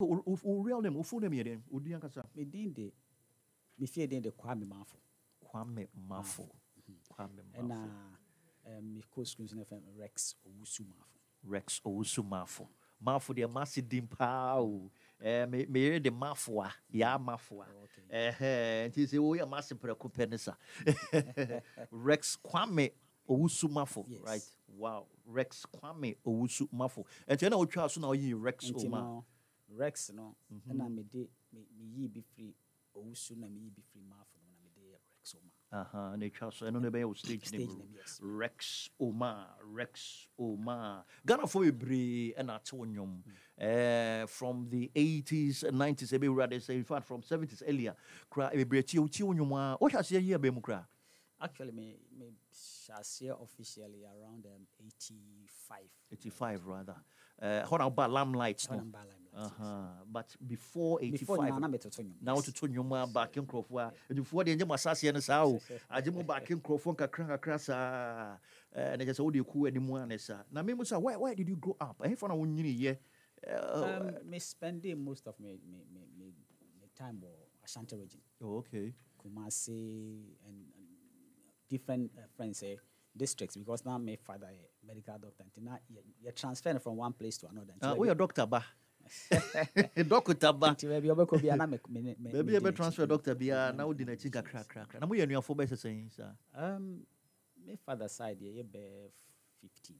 owura ne mu ofu ne mmiɛ den odi ankasa. mi din de mi fie den de kwame mafo. kwame mafo kwame mafo ɛna mi ko school nso na fɛn rex owusu mafo. rex owusu mafo mafo deɛ maasi din paa o eh, ɛɛ mi mi yɛrɛ de mafo a yaa a ɛhɛn nti sɛ o yɛ maasi pɛrɛko pɛ ne sa rex kwame owusu mafo yes. right wow rex kwame owusu mafo ɛnti ɛna o twa so na o yi rex oma. Rex no ɛna mede me- meyii bi firi owusu na meyii bi firi maafo no na mede yɛ rex omar Aha, na etwa so ɛno na ɛbɛyɛ wo stage name. Rex Omar, Rex Omar. Ghana for bebree ɛna ate wo nnwom. Eh, from the 80s and 90s ɛbɛ wura de say in fact from 70s earlier. Kra bebree tie wo tie wo nnwom a. wohyɛ aseɛ yi mu actually me me aseɛ officially around um, 85 85 rather. Hɔ na woba lamlight Hɔ na no. Aha, but before 85. before nyinaa na wototo nnwom a baake nkurɔfoɔ a adwufoɔ deɛ nyɛ mo asaseɛ no saa o. Agye mo baake nkurɔfoɔ nkakra nkakra saa. Eh, na kyɛ sɛ wode ku anim a ne saa. Na memu sɛ why, why did you grow up? Ɛhefa na wonyiniyɛ um, me spending most of me me me, me time wɔ ashanti region. Oh, okay. Kumasi and, and different uh, friends eh, districts because now my father a medical doctor nti na yɛ transfer from one place to another. Uh, baabi- woyɛ doctor ba doctor ba baabi biara me me me- me yɛbɛ n'akyi. transfer doctor biaa na wodi n'akyi kakrakrakra na moyɛ anuafoɔ bɛsɛ sɛn saa my father side yɛ yɛ bɛɛ fifteen.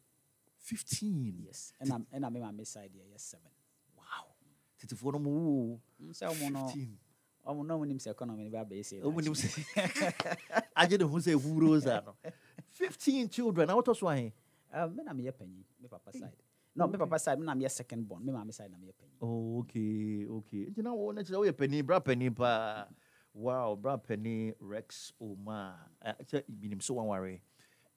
15 yes. Ɛna ɛna me maame side yɛ yɛ seven. Wow. Tetefoɔ no mo Mm, sɛ ɔmo no 15 ɔmo na ɔmo nim sɛ economy no bɛ abɛyɛ sɛ wonim sɛ agye ne ho sɛ ɛhuro saa no 15 children na wotɔ so ahe um, me na meyɛ panyin me papa side no me papa side me na me second born me maame side na me panyin Oh, okay, okay. Nti na wo na kyerɛ woyɛ panin, bra penny paa. Wow, bra penny Rex Oma. Eh, Kyɛ minim so wanware. worry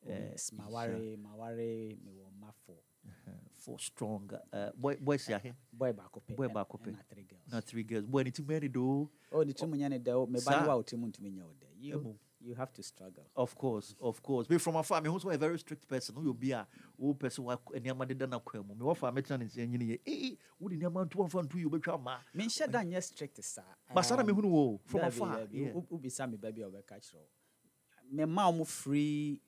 yes maware maware mewɔ ma four for Four strong. Uh, boy, boy si ahe. boy baako pɛ Boy baako pɛ. ɛna three girls Na three girls. Boy, ni ti many do. oh ne too many ne do me ba ne wa o tirim ntumi nyɛ o dɛ you you have to struggle Of course, of course. Me from afar, me who so a very strict person. Who you be a who person wa nneɛma deda na kwa mu. Me wafa me tena ne nsia nyine ye. Eh, wo de nneɛma nto amfa nto yi wobɛtwa ma. Me menhyɛ da nyɛ strict saa Ba saa na Um, me hunu wo from afar. Yeah. Wo- wobisa me baabi a wɔbɛka kyerɛ wo mema mo free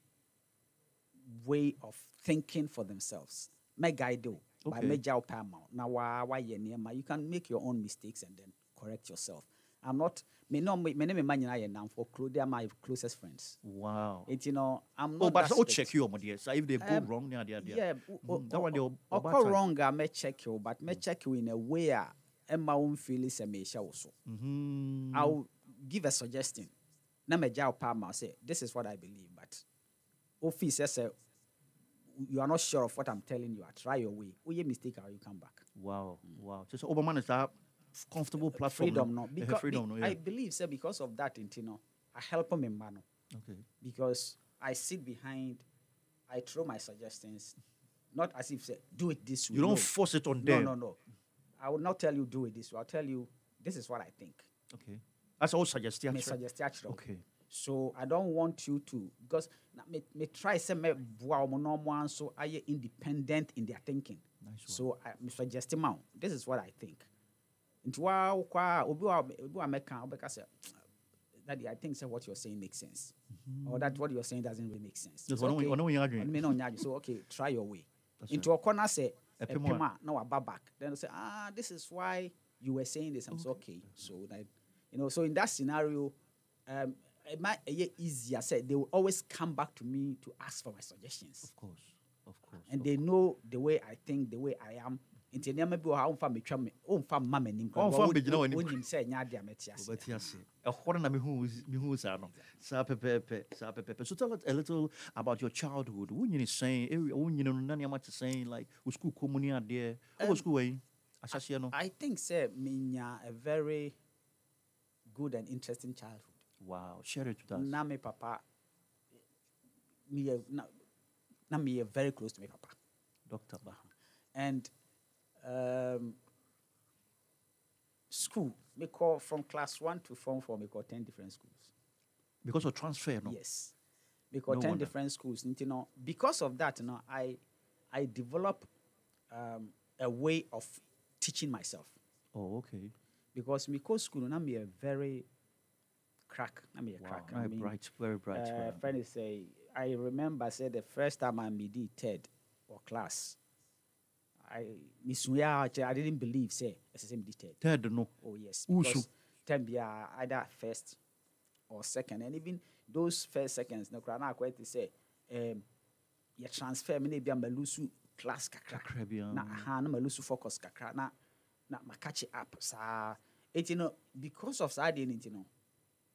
way of thinking for themselves mɛ guide wo but Okay. mɛgya wo pɛ ama wo na waa wayɛ you can make your own mistakes and then correct yourself i'm not me no me ne me ma nyinaa yɛ namfo clo they are my closest friends Wow. nti no i'm not Oh, but that oh, check you on So if they go Um, wrong, yeah, yeah, yeah Mhm, that one they ɔkɔ obata. wrong a mɛcheck you but mɛcheck you in a way a ɛma wo mfeeli sɛ mehyɛ wo so Mhm. I'll give a suggestion. Na me jaw pa ma say this is what I believe, but office say you are not sure of what I'm telling you. I try your way. Oh, you mistake or you come back. Wow, wow. Just Obama is that comfortable uh, platform. Freedom no because uh, freedom no. Yeah. I believe say because of that, you know, I help them in mano okay. because I sit behind, I throw my suggestions, not as if say do it this way. You don't no. force it on them. no, no. No. I will not tell you do it this way. I'll tell you this is what I think. Okay. That's all suggestion. me suggest actually. Okay. So I don't want you to because na me, me try say me boa omo no mo so are independent in their thinking. Nice. So I me suggest ma this is what I think. Nti wa kwa obi wa obi wa meka obeka say that I think say what you're saying makes sense. Or that what you're saying doesn't really make sense. Yes, ɔno- ɔno wo yɛ adwene. Ɔno me na ɔnyɛ adwene. So okay, try your way. That's Into a corner say Ɛpem a- a na waba back. Then say ah this is why you were saying this. I'm so okay. So that you know so in that scenario um it might be easier said they will always come back to me to ask for my suggestions Of course. Of course. and of they know the way I think, the way I am. Nti nneɛma bi wɔ ha womfa metwa me womfa mma m'anim koraa. Ɔmfa Wo- mbɛgyina wo- w'anim. wonim sɛ ɛnyɛ adeɛ a mɛte ase. Ɛhɔ na mehu saa no. Saa pɛpɛɛpɛ, saa pɛpɛɛpɛ. So tell us a little about your childhood. Wo nyini sɛn, area wo nyini no na nneɛma te sɛn like wo school kɔ mu ne adeɛ. Wowɔ um, school wɔ yi? Ahyɛseɛ no. I think sɛ menya a very good and interesting childhood Wow, share it with us. na me papa meyɛ na, na meyɛ very close to me papa Dr. Ba. and um, school me call from class one to form four me call ten different schools Because of transfer, no? Yes. Because No 10 wonder. different schools. You know, because of that, you know, I I develop um, a way of teaching myself. Oh, okay. because me co school na me a very crack me a Wow. crack I Very mean, bright, very bright. uh, friend is say I remember say the first time I me did third or class I misuya I didn't believe say as me did third Third, no. oh yes because time be either first or second. And even those first seconds no cry na to say um you transfer me na bia malusu class kakra. Na ah. aha na malusu focus kakra na na ma catch up saa eti no because of saa deɛ no nti no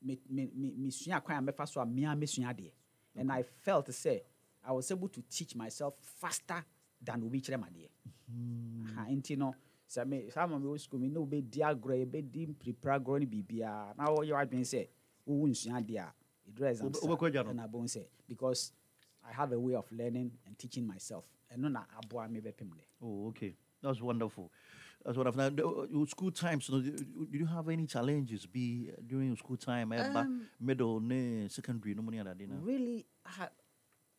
me me me mesua kwan a mɛfa so a mea mesua adeɛ and i felt say i was able to teach myself faster than obi kyerɛ ma adeɛ Aha, nti no sɛ me saa ma me wɔ school mi na wobɛdi agorɔ yɛbɛdi mpiripira agorɔ no biribiara na wɔyɛ w'adwene sɛ wowu nsua adeɛ a ɛduru exam Wobe- wobɛkɔ agya no? ɛna bɛhu sɛ because i have a way of learning and teaching myself ɛno na aboa me bɛpem dɛ Oh, okay. That's wonderful. That's wonderful. Now, the- uh, your school times, did did you have any challenges be uh, during your school time? eh, Um, middle, secondary, no money know? really I,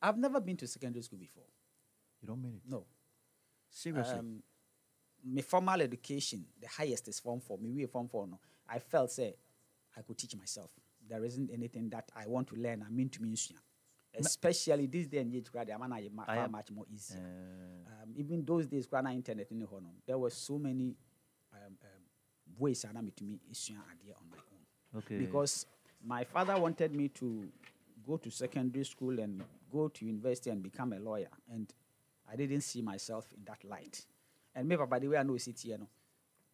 i've never been to secondary school before You don't mean it? no Seriously? um, my formal education, the highest is form four. Me we form four no. I felt say I could teach myself. There isn't anything that I want to learn. I mean to me, especially this day and age, grad, I'm far am- much more easier. Uh, Um, even those days, grad, internet in the honor, there were so many um, um, ways I to me issue idea on my own okay. because my father wanted me to go to secondary school and go to university and become a lawyer and i didn't see myself in that light and maybe by the way i know it here no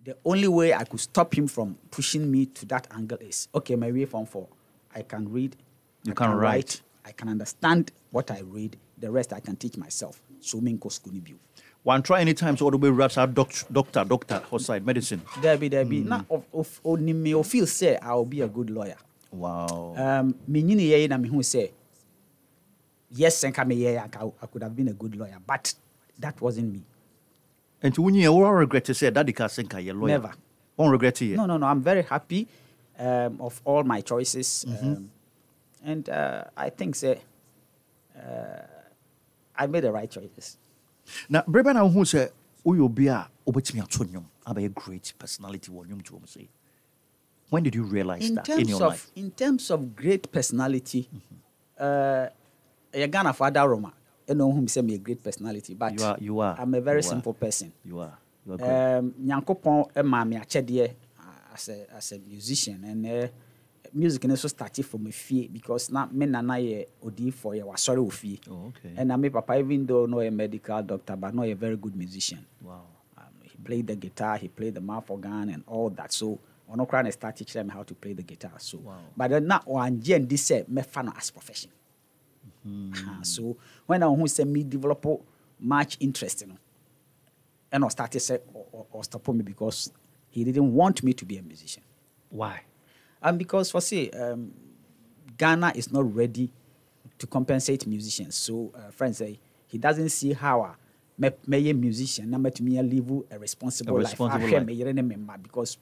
the only way i could stop him from pushing me to that angle is okay my way from four i can read You I can write. i can understand what i read the rest i can teach myself so me ni bio One try anytime, so all the way raps out doc- doctor, doctor, outside medicine. there be there be Hmm. na of of only me o feel say i will be a good lawyer Wow. um, yɛyi na mehu sɛ yes I could have been a good lawyer but that wasn't me and to when you all regret to say that the can't think you're lawyer. Never. Won't regret it. no no no i'm very happy um, of all my choices Mm-hmm. um, and uh, i think say uh, i made the right choices Now, Breba now who say, "Oh, you'll be a obetimi a great personality nnwom to say." When did you realize in that in terms your of life? in terms of great personality Mm-hmm. uh, ɛyɛ ghana for ada roma ɛna ohun sɛ meyɛ great personality but You are- you are. i'm a very You are. simple person You are. You are um, nyankopɔn ma me akyɛdeɛ as a, as a musician and uh, music no so started from a fie because na me nana yɛ odiifoɔ yɛ wasɔre wɔ fie oh, okay. ɛna me papa even though no a medical doctor but no a very good musician wow. um, he played the guitar he played the mouth organ and all that so ɔno koraa na start teaching me how to play the guitar so Wow. but then na wangye ndi sɛ mɛfa no as profession uh, so when I who sɛ me develop much interest no and I started say or, or, or stop me because he didn't want me to be a musician Why? and because for say um, Ghana is not ready to compensate musicians. So uh, friends say he doesn't see how a me a musician na me live a responsible, responsible life. Ahwɛ me yere ne me mma because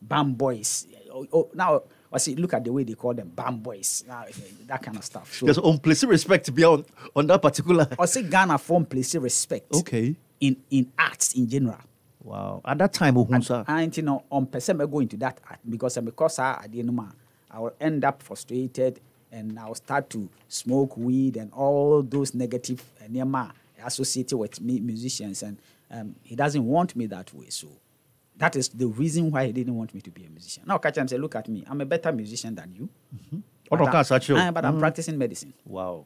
bam boys. Oh, oh, now I see look at the way they call them bam boys. Now, eh, that kind of stuff. So There's unplaced respect beyond on that particular. I say Ghana form place respect Okay. in in arts in general. Wow. At that time, Ohunsa. And you know, on person me go into that art because because I didn't know, I will end up frustrated and I'll start to smoke weed and all those negative uh, associated with me musicians and um, he doesn't want me that way. So that is the reason why he didn't want me to be a musician. Now catch him say, look at me, I'm a better musician than you. No, But, can't I, you. But I'm practicing medicine. Wow.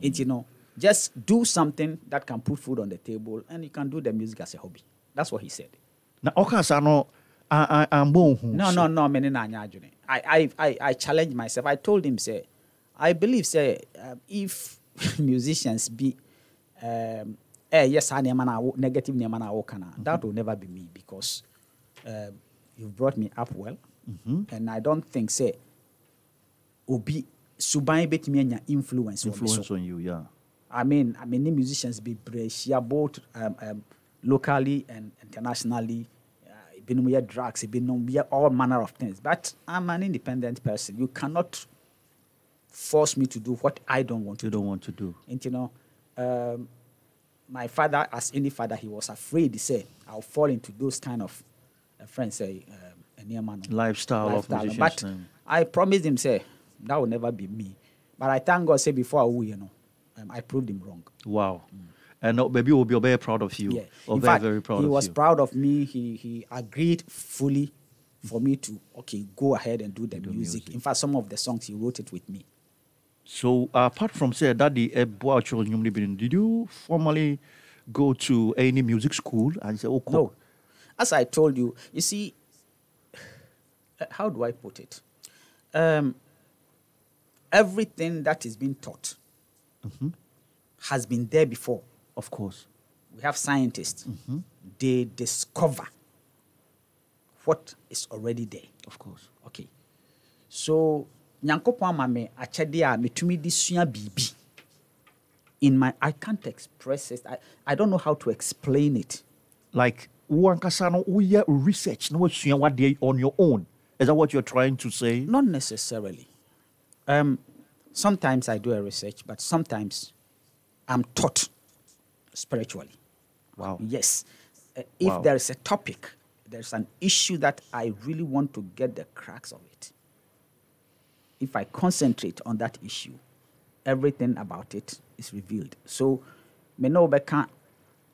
It you know, just do something that can put food on the table and you can do the music as a hobby. That's what he said. Now, Okasa no, I I I'm born. No, no, no, me na anya. I, I, I, I challenged myself. I told him, say, I believe, say, um, if musicians be, um, eh, yes, I negative name na kana, that will never be me because um, you've brought me up well, and I don't think, say, obi suban betumi anya influence, wɔ me so. Influence on you, yeah. I mean, I mean, musicians be here both um, um, locally and internationally. Uh, been we drugs, been we all manner of things. But I'm an independent person. You cannot force me to do what I don't want to You do. don't want to do. And you know, um, my father, as any father, he was afraid. He said, "I'll fall into those kind of a friend say um, a near man Lifestyle, of lifestyle. musicians. But I promised him say that will never be me. But I thank God say before I will, you know, um, I proved him wrong. wow. And uh, baby will be very proud of you. Mm. Yeah. Or In very, fact, very proud he of was you. proud of me. He he agreed fully for me to okay go ahead and do the Do music. music. In fact, some of the songs he wrote it with me. So uh, apart from say that the uh, did you formally go to any music school and say, oh, No, as I told you, you see, how do I put it? Um, everything that is being taught Mhm. has been there before. of course. We have scientists. Mm-hmm. They discover what is already there. Of course. Okay. So, nyankopɔn ama me akyɛdeɛ a metumi de sua biribi. In my, I can't express it. I, I don't know how to explain it. Like, wankasa no woyɛ research no wasua wadeɛ on your own. Is that what you're trying to say? Not necessarily. Um, sometimes I do a research, but sometimes I'm taught spiritually. Wow. Yes. Uh, if Wow. there is a topic, there's an issue that I really want to get the cracks of it. If I concentrate on that issue, everything about it is revealed. So, me beka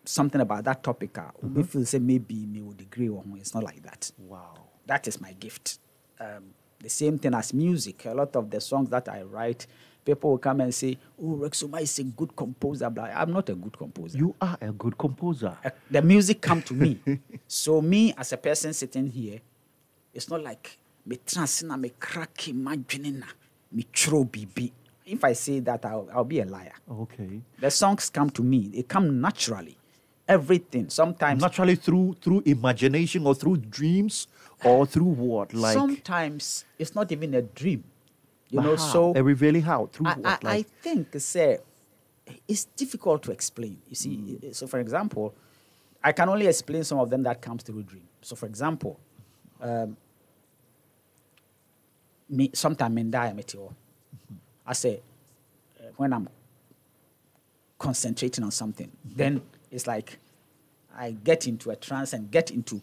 something about that topic. Mm Mm-hmm. feel say maybe me would agree on. It's not like that. Wow. That is my gift. Um, the same thing as music. A lot of the songs that I write, people will come and say, "Oh, Rex Omar is a good composer." Blah. I'm not a good composer. You are a good composer. Uh, the music come to me. so me as a person sitting here, it's not like me transina me cracky na me throw bibi. If I say that, I'll, I'll be a liar. Okay. The songs come to me. They come naturally. Everything. Sometimes. Naturally through through imagination or through dreams or through what? Like sometimes it's not even a dream. You know. how? So Eh, really how? Through I, what? I, I think, say, it's difficult to explain. You see, Mm. so for example, I can only explain some of them that comes through dream. So for example, um, me sometime in diameter, Mm-hmm. I say uh, when I'm concentrating on something, Mm-hmm. then it's like I get into a trance and get into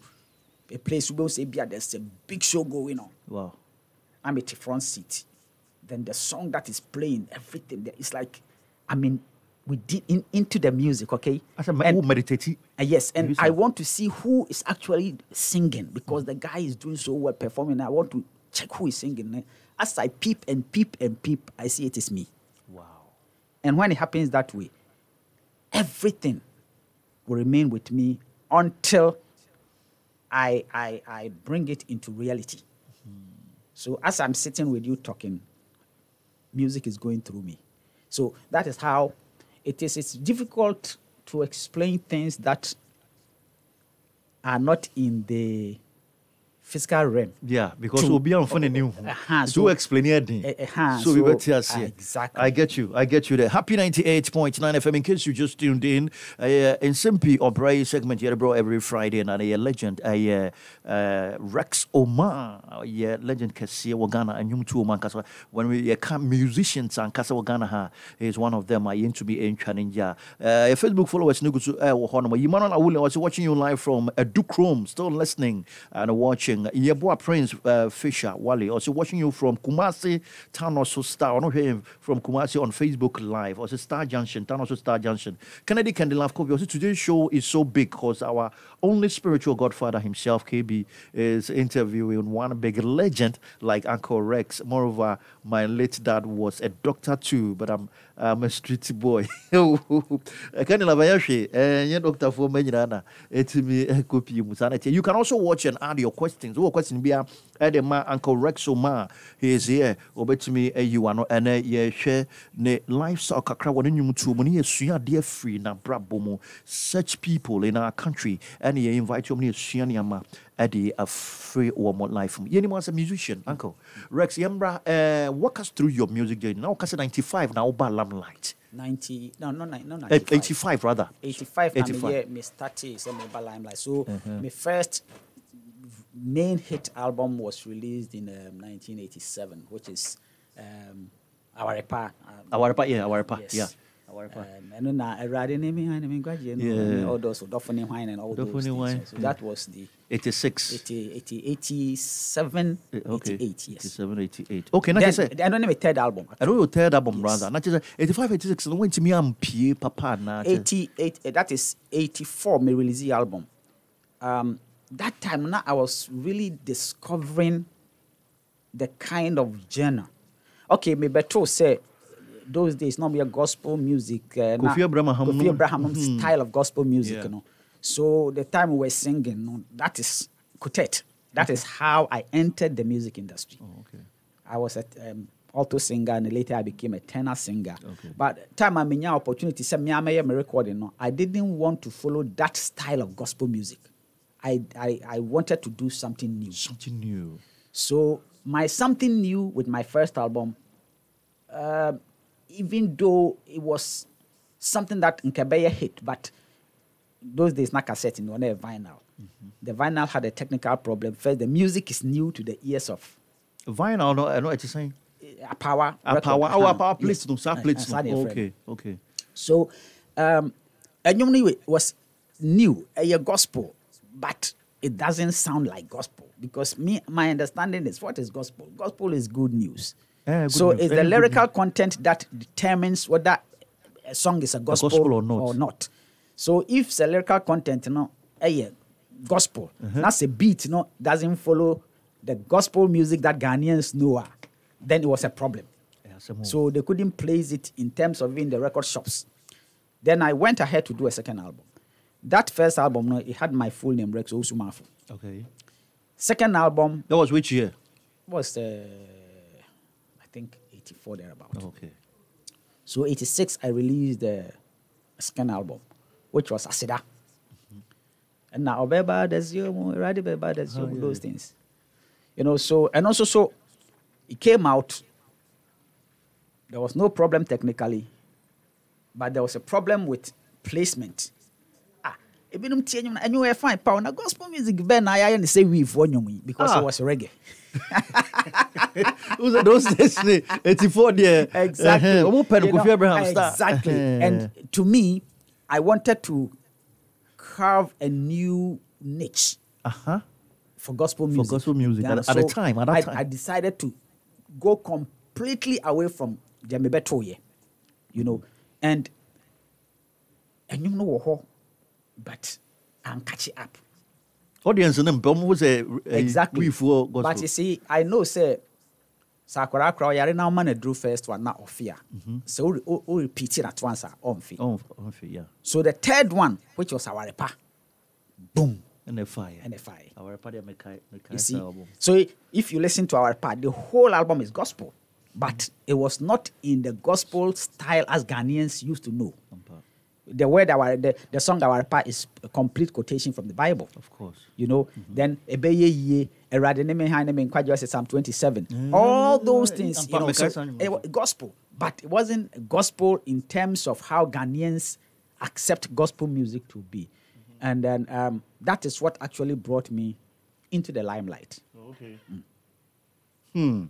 a place where say, "Bia, there's a big show going on." wow. I'm at the front seat. Then the song that is playing, everything there, it's like, I mean, we did in, into the music, okay? I said, And- meditate. uh, yes, and I want to see who is actually singing because the guy is doing so well performing. I want to check who is singing. And As I peep and peep and peep, I see it is me. Wow. And when it happens that way, everything will remain with me until I, I, I bring it into reality. So as I'm sitting with you talking, music is going through me. So that is how it is. It's difficult to explain things that are not in the physical realm. Yeah, because To- we'll be on phone new. Uh-huh, so- explain anything. Eh, uh-huh, So we better here. ah, exactly. I get you. I get you there. Happy 98.9 FM. In case you just tuned in, uh, in Simply or Bray segment here, bro, every Friday, and a legend, a uh, Rex Omar, yeah, legend Kassia Wagana, and Yum Tu Oman Kasa. When we uh, come musicians and Kasa Wagana, ha, is one of them. I aim to be in Chaninja. Uh, Facebook followers, Nugusu, uh, Honoma. Yimanon Awule, I was watching you live from uh, Duke Rome, still listening and watching. Yeboah Prince uh, Fisher, Wally, also watching you from Kumasi, Town also Star. I know him from Kumasi on Facebook Live, also Star Junction, Town also Star Junction. Kennedy Candelav Kobe, also today's show is so big because our only spiritual godfather himself, KB, is interviewing one big legend like Uncle Rex. Moreover, my late dad was a doctor too, but I'm, I'm a street boy. I can Candelav Ayashi, and doctor for many it's me eh, copy musanity. You can also watch and add your questions. What question be ah? A ma Uncle Rex Omar. He is here. Eh, you are no and ye share ne lifestyle kakra wɔ ne nnwom tuo mu ne yɛsua adeɛ firi n'abrabɔ mu such people in our country and yɛ invite wɔn ne yɛsua nneɛma ɛde afiri wɔn life mu yɛnim as a musician uncle rex yɛmbra uh, walk us through your music journey na wɔka sɛ 95 na woba lamlight 90, no, no, no, Eh, 95. 85 rather 85 na 85. me year me started say me ba limelight so my first main hit album was released in um, 1987 which is um Awarepa um, Awarepa, yeah, Awarepa, yes. yeah. Awarepa. Um, ɛno na awurade ne me han ne me nkwagyeɛ no Yeah. all those dɔfo ne hwan and all those ne things. So yeah. that was the 86. 80, 80, 87, Eh, Okay. 88, yes. 87, 88. Okay, na Then, kyerɛ sɛ I don't know my third album. I don't know your third album Yes. rather. Na kyerɛ sɛ 85, 86 no wentumi ampie papa na kyerɛ- 88, eh, that is 84, my release album. Um, that time now I was really discovering the kind of genre. Okay, me better say those days not be a gospel music. Uh, Kofi Abraham Kofi Abraham Mhm. style of gospel music, Yeah. you know. So the time we were singing, no, that is quartet. That is how I entered the music industry. Oh, okay. I was a um, alto singer and later I became a tenor singer. Okay. But time I mean opportunity say me recording no, I didn't want to follow that style of gospel music. I, I I wanted to do something new. Something new. So my something new with my first album, um, even though it was something that Nkebeya hit, but those days not cassette, no, not a vinyl. The vinyl had a technical problem. First, the music is new to the ears of Vinyl no, I know what you're saying. a power. A power, oh, a power plates Yes. sa Uh, plates uh, no. saa deɛ yɛfrɛ no. Okay, okay. So, um, wa- was new, a gospel, but it doesn't sound like gospel because me, my understanding is what is gospel? Gospel is good news. Eh, good so news, it's very the lyrical content that determines whether a song is a gospel, gospel or not. So if the lyrical content, you know, a gospel, Uh-huh. that's a beat, you know, doesn't follow the gospel music that Ghanaians know, ah, then it was a problem. Yeah. So they couldn't place it in terms of in the record shops. Then I went ahead to do a second album. That first album, no, it had my full name, Rex Osumafu. okay. Second album That was which year? was, uh, I think, 84 thereabout. Okay. So 86, I released the second album, which was Asida. And now Obeba, there's you, Radi Beba, there's you, Oh, those things. You know, so, and also, so it came out. There was no problem technically, but there was a problem with placement. Ebinom tie nnwom no, ɛnyɛ wɔ fine power. na gospel music bɛn na ayɛ ne sɛ weefoɔ nnwom yi because Ah. it was reggae. Who's that those days? ne, 84 there. exactly. Uh-huh. Omo pen You know, Kofi Abraham star. Exactly. Uh-huh. And to me, I wanted to carve a new niche uh-huh. for gospel music. for gospel music at- at the time, at that I, time. I decided to go completely away from Jamebetoye, you know, and and you know what, but I'm catching up. Audience ɔmo sɛ eh, Exactly. we for But you see, I know say Sakura Crow yare now man drew first one not of fear. So we repeat it at once on fear. Oh, yeah. So the third one, which was Awarepa, boom, And the fire. and a fire. Our mekai You see, album. so if you listen to our part, the whole album is gospel, but it was not in the gospel style as Ghanaians used to know. The word our the, the song our part is a complete quotation from the Bible. Of course. You know, then ebeye ye, erade ne me han ne me nkwaje say Psalm 27. All those Mm, things, you know, so, mekae saa nnwom no. wa- gospel, but it wasn't gospel in terms of how Ghanaians accept gospel music to be. Mm-hmm. And then um, that is what actually brought me into the limelight. Okay. Hmm.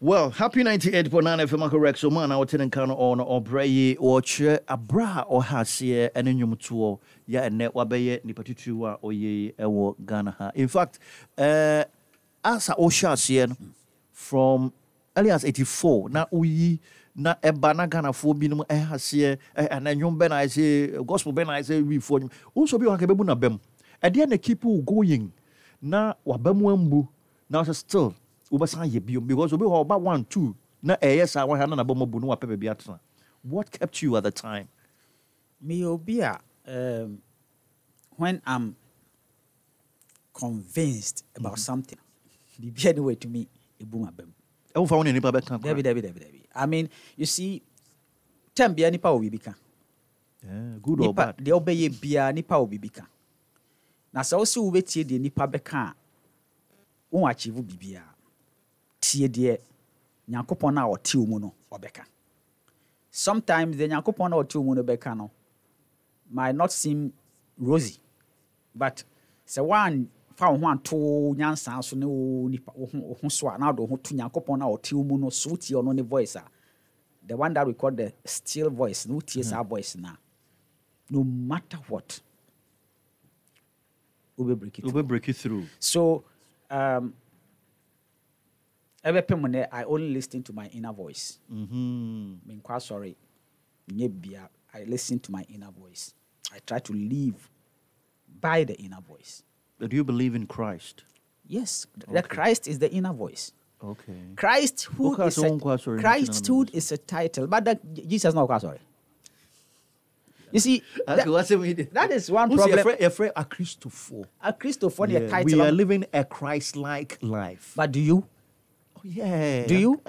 well happy 98 for 98.9 fm correct so man wote ne nka no ɔno ɔbrɛ yi wɔkyerɛ abrɛ a ɔha aseɛ Yeah, and yɛ ɛnɛ wabɛyɛ nipa titiriw a ye, ɛwɔ ghana in fact eh, uh, asa ɔhyɛ aseɛ no from as 84 na woyi na ɛba na ghanafoɔ binom ɛha aseɛ ɛna nnwom bɛ na ayɛ sɛ gospel bɛ na ayɛ sɛ wifoɔ nnwom. Wo be bi wɔ haka bɛbu na bɛm ɛdeɛ keep going? Na waba mu ambu na ɔsɛ still wobɛsan yɛ biom because obi hɔ ɔba one two na ɛyɛ saa wɔhɛ na nabɔ mabu na wapɛ baabi atena what kept you at the time Me obi a um, when I'm convinced about Mm-hmm. something, biribi anyway to me, ebu ma bɛm. ɛwofa wo ne nipa bɛka Dabi, dabi, dabi, dabi. I mean, you see, time bia nipa wɔ biribi ka. Yeah, good or bad deɛ ɔbɛyɛ biara nipa wɔ biribi ka. Na sɛ wo bɛtie deɛ nipa bɛka a, wɔn achieve. Tie deɛ nyankopɔn a ɔte wo mu no ɔbɛka. Sometimes the nyankopɔn a ɔte wo mu no bɛka no might not seem rosy, but sɛ wɔan fa wo ho anto nyansa so ne wo nipa wo ho so a na ɔde wo ho to nyankopɔn a ɔte wo mu no so wotie ɔno ne voice a the one that we call the still voice, no TSR voice now. No matter what, it through. So, um, every time I only listen to my inner voice. Mm-hmm. I'm quite sorry. I listen to my inner voice. I try to live by the inner voice. Do you believe in Christ? Yes, the Christ is the inner voice. Okay. Christhood Okay, is a, Christhood is a title, but that, Jesus not quite sorry. You see, that, Okay, that is one Who's problem. friend? Your friend, a Christopher. A Christopher Yeah, title, we are living a Christ-like life. but do you? Yeah. Do you?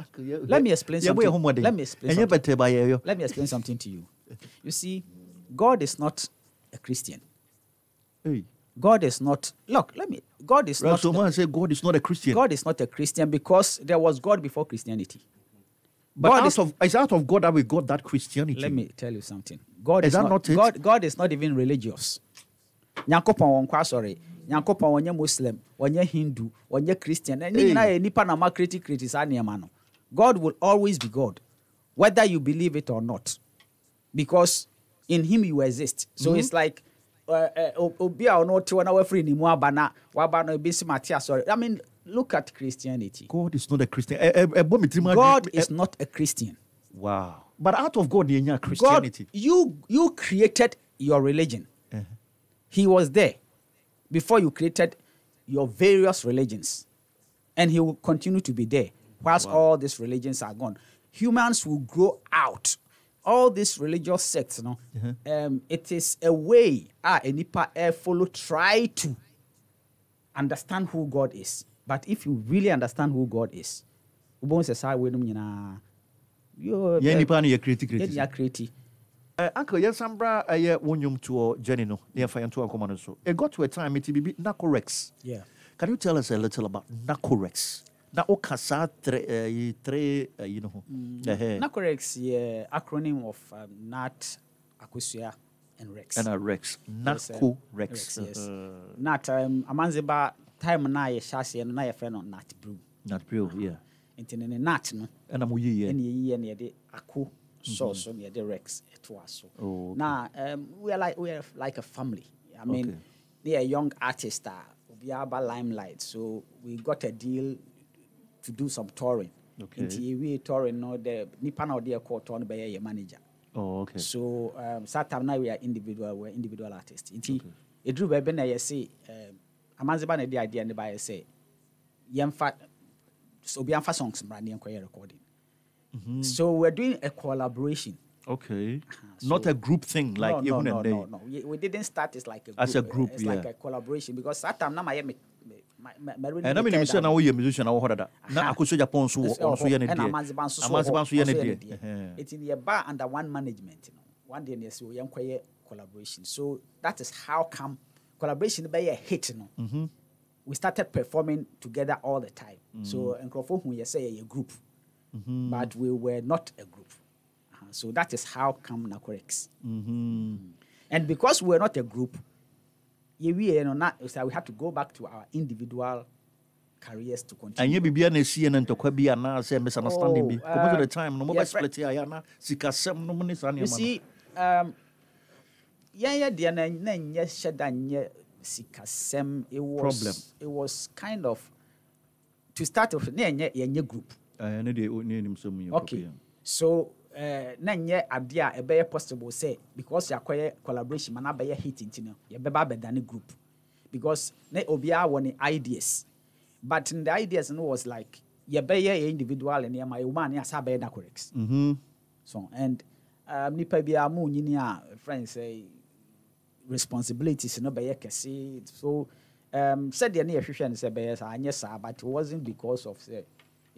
Let me explain Yeah, we are something. Let me explain something. better buy your- Let me explain something to you. You see, God is not a Christian. Hey. God is not. Look, let me. God is Right, not. Someone say God is not a Christian. God is not a Christian because there was God before Christianity. but God out is- of, it's out of God that we got that Christianity. Let me tell you something. God Is is, that not, not it? God, God is not even religious. Asɔre. Nyankopɔn wɔnyɛ Muslim, wɔnyɛ Hindu, wɔnyɛ Christian. Ne nyinaa yɛ nipa na ma kreti kreti saa nneɛma no. God will always be God, whether you believe it or not, because in Him you exist. So Mm-hmm. it's like uh, uh, obi a ɔno te na wafiri ne mu aba na waba na ebi ma asɔre. I mean, look at Christianity. God is not a Christian. Bɔ me tirim adi- God is not a Christian. Wow. But out of God, you God, Christianity. you you created your religion. Uh-huh. He was there before you created your various religions, and he will continue to be there whilst all these religions are gone. Humans will grow out. All these religious sects, you know, Uh-huh. um, it is a way ah, a nipa eh, follow try to understand who God is. But if you really understand who God is, wobɛhu sɛ saa wei nom nyinaa, yo- Yeah, nipa no yɛ creative yɛde creative. akreti. Uh, Uncle, yes, I'm bra. Uh, wo nnwom toɔ Jenny no. Ne yɛfa yɛn to akɔma no so. It got to a time it be Nakorex. Yeah. Can you tell us a little about Nakorex? Na woka saa tre uh, yi tre uh, yi no ho. Ɛhɛ. NACOREX yɛ acronym of um, NAT, Akosua, and REX. Ɛna Rex. Yes, uh, Nakorex. Rex, yes. Uh, NAT, um, Amanzeba, time na yɛhyɛ aseɛ no na yɛfrɛ no NAT brew. Not real, yeah. Nti ne NAT no, Ɛna mo yi yɛ. ɛne yɛyiyɛ ne yɛde ako sauce so ne yɛde REX ɛtoa so. Oh, okay. Na um, we are like we are like a family. I mean, Okay. they are young artists a obiara ba limelight, so we got a deal to do some touring. Okay. Nti yɛwie touring no, the nipa na ɛkɔɔ tour no bɛyɛ yɛ manager. Oh, okay. So um, that now we are individual, we're individual artists. Nti eduru baabi na yɛse um, amanzeba na de idea ne ba yɛ sɛ yɛmfa so obi amfa songs mmra ne recording. So we're doing a collaboration. Okay. Uh-huh, Not a group thing like no, no, even no, and they. no, no. We, we didn't start as like a group. As a group, It's like a collaboration because that time na my me me- me- me really And I mean, tear you say down. now we musician now what that. Na Aha. akoso Japan so Ɛs- on so yɛ hɔ, ne ɛna deɛ. Amanzeba nso so wɔ Amanzeba hɔ, nso yɛ ne deɛ. deɛ. Ɛhɛn. Nti yɛba under one management you know. one day yɛsɛ o yɛnkɔyɛ collaboration so that is how come collaboration bɛyɛ hit no Mm-hmm. we started performing together all the time so Mm. nkurɔfoɔ hu yɛ sɛ yɛyɛ group Mm-hmm. but we were not a group Uh-huh. so that is how come nakorex Mhm. and because we were not a group yɛwie no na so we had to go back to our individual careers to continue ɛnyɛ biribia na ɛsi yɛ no ntɔkwa bi anaasɛ misunderstanding bi Oh, most of uh, the time no yeah, fri- split a yɛ ana sikasɛm no saa You see, um, deɛ na na nyɛ hyɛ da nyɛ sikasɛm. It was Problem. It was kind of to start off. Na nyɛ yɛnyɛ group. Ɛɛ, ne deɛ ne anim sɛ mu yɛ so uh, na nyɛ adeɛ a ɛbɛyɛ possible sɛ because yɛakɔyɛ collaboration ma na bɛyɛ hit nti no yɛbɛba abɛdane group because na obiara wɔ ne ideas but the ideas no was like yɛbɛyɛ yɛ individual nneɛma yɛwɔ mu a ne asa bɛyɛ correct. yeah. Mhm. so and um, nipa biara mu nyini a friend sɛ responsibilities no bɛyɛ kɛse so um, sɛdeɛ ne yɛhwehwɛ no sɛ bɛyɛ saa anyɛ saa but it wasn't because of sɛ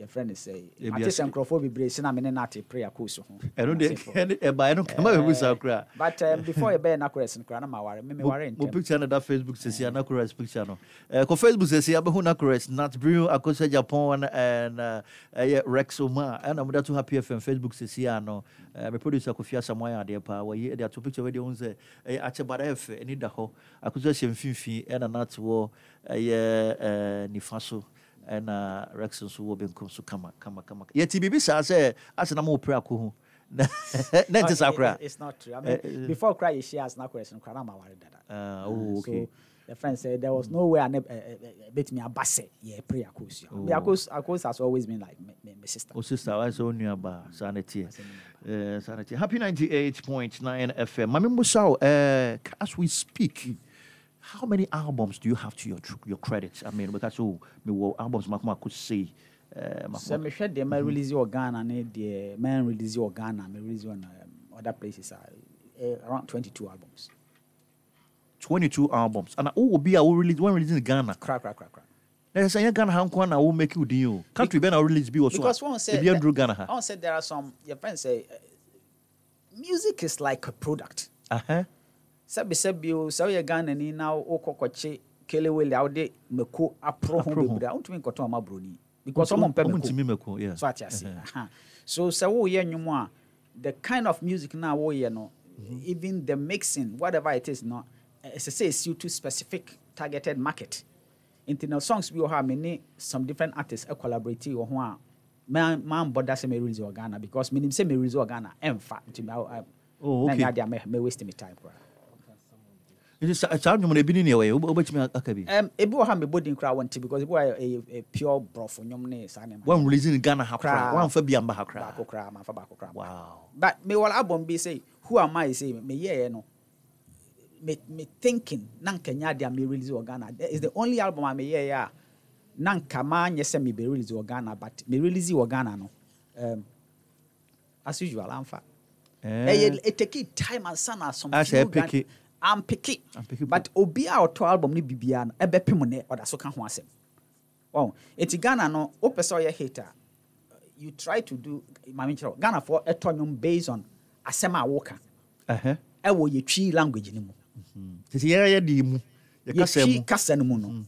yɛfrɛ no sɛ ate sɛ nkurɔfoɔ bebree sɛ na mene no ate prayer course ho. Ɛno deɛ ɛbaeɛ no kama bɛbu saa koraa but um, before yɛbɛyɛ nakorɛs no koraa na maware me meware mo ntɛm picture no da facebook sɛsi a nacoress picture no. Eh, kɔ facebook sɛsi abɛhu nacoress nat brew akɔsɛ japan and uh, ɛyɛ rex oma. Ɛna mode to happy fm facebook sɛsi a no eh, me producer kofi asamoa adeɛ paa wɔyi de ato picture wɛdeɛ hu sɛ ɛyɛ akyɛbada ɛfɛ ani da hɔ akɔsɛ hyɛ mfimfini ɛna nat wɔ ɛyɛ eh, nifa so ɛna rex nso wɔ benkum so kama kama kama yɛti biribi saa sɛ asena ma wɔpere ako ho. Na ɛnte saa koraa. it's not true. I mean eh, eh. before koraa yɛhyia asena kora ɛsɛ so the friend said there was no way i never eh, bet me a basse yɛpere ako sua me oh. akos akos has always been like my me, me sister. O sister wa sɛ onua ba sanity ne teɛ happy ninety eight point nine fm maame musaw as we speak. Mm. How many albums do you have to your your credit i mean because oh mewɔ albums makoma ko sei eh, makoma- sɛ mehwɛ deɛ ma release wɔ ghana ne the ma release wɔ ghana me release wɔ um, other places uh, around 22 albums. 22 albums. And wo will be a wo release one release in ghana kra kra kra kra na sɛ ghana ha nko a na wo make you din o country bɛ na wo release bi wɔ so because one said ebi anduru ghana I ha say there are some your friends say uh, music is like a product. Aha. sɛbi sɛbi o sɛ woyɛ ghana ni na wokɔkɔkye kelewele a wode mako aporo ho bebree a wontumi nkɔtɔ ɔma buroni because ɔmo mpɛ mako. so ate ase. Aha. so sɛ woyɛ nnwom a the kind of music na woyɛ no even the mixing whatever it is no ɛsɛ sɛ ɛsiw to specific targeted market. Nti na songs bi wɔ hɔ a me ne some different artists collaborate wɔ ho a man man bɔda sɛ me release wɔ ghana because menim sɛ me release wɔ ghana ɛmfa. Nti Oh, na okay. nyɛ adeɛ a mɛ- mɛ waste me time koraa. nti saa nnwom no ebi ne neɛ wɔyɛ Wob- wobɛtumi aka bi? Ebi wɔ ha mebɔ din koraa wɔnte because ebi wɔ ɛyɛ pure borɔfo nnwom ne saa nneɛma. One release in ghana ha koraa. Wamfa bi amba ha koraa. Baako koraa mafa baako koraa. Wow. But mewɔ album bi sɛ who am I? Sɛ meyɛɛ no me me thinking na nka nyɛ adeɛ a me release wɔ Ghana. That is the only album a meyɛɛ a na nka maa nyɛ sɛ me bɛ release wɔ Ghana but me release wɔ Ghana no um, as usual amfa. Eh, ɛyɛ it take time and son as some Ah, ampeke. But obi a ɔtɔ album no bibia no ɛbɛpem ne ɔda so ka ho asɛm. Ɔn eti Ghana no wopɛ sɛ ɔyɛ hit a you try to do maame nkyerɛ wo, Ghanafoɔ ɛtɔ nnwom based on asɛm a woka. Ɛwɔ yɛtwi language no mu. Tete yɛyɛ de mu. Yɛtwi kasa no mu no.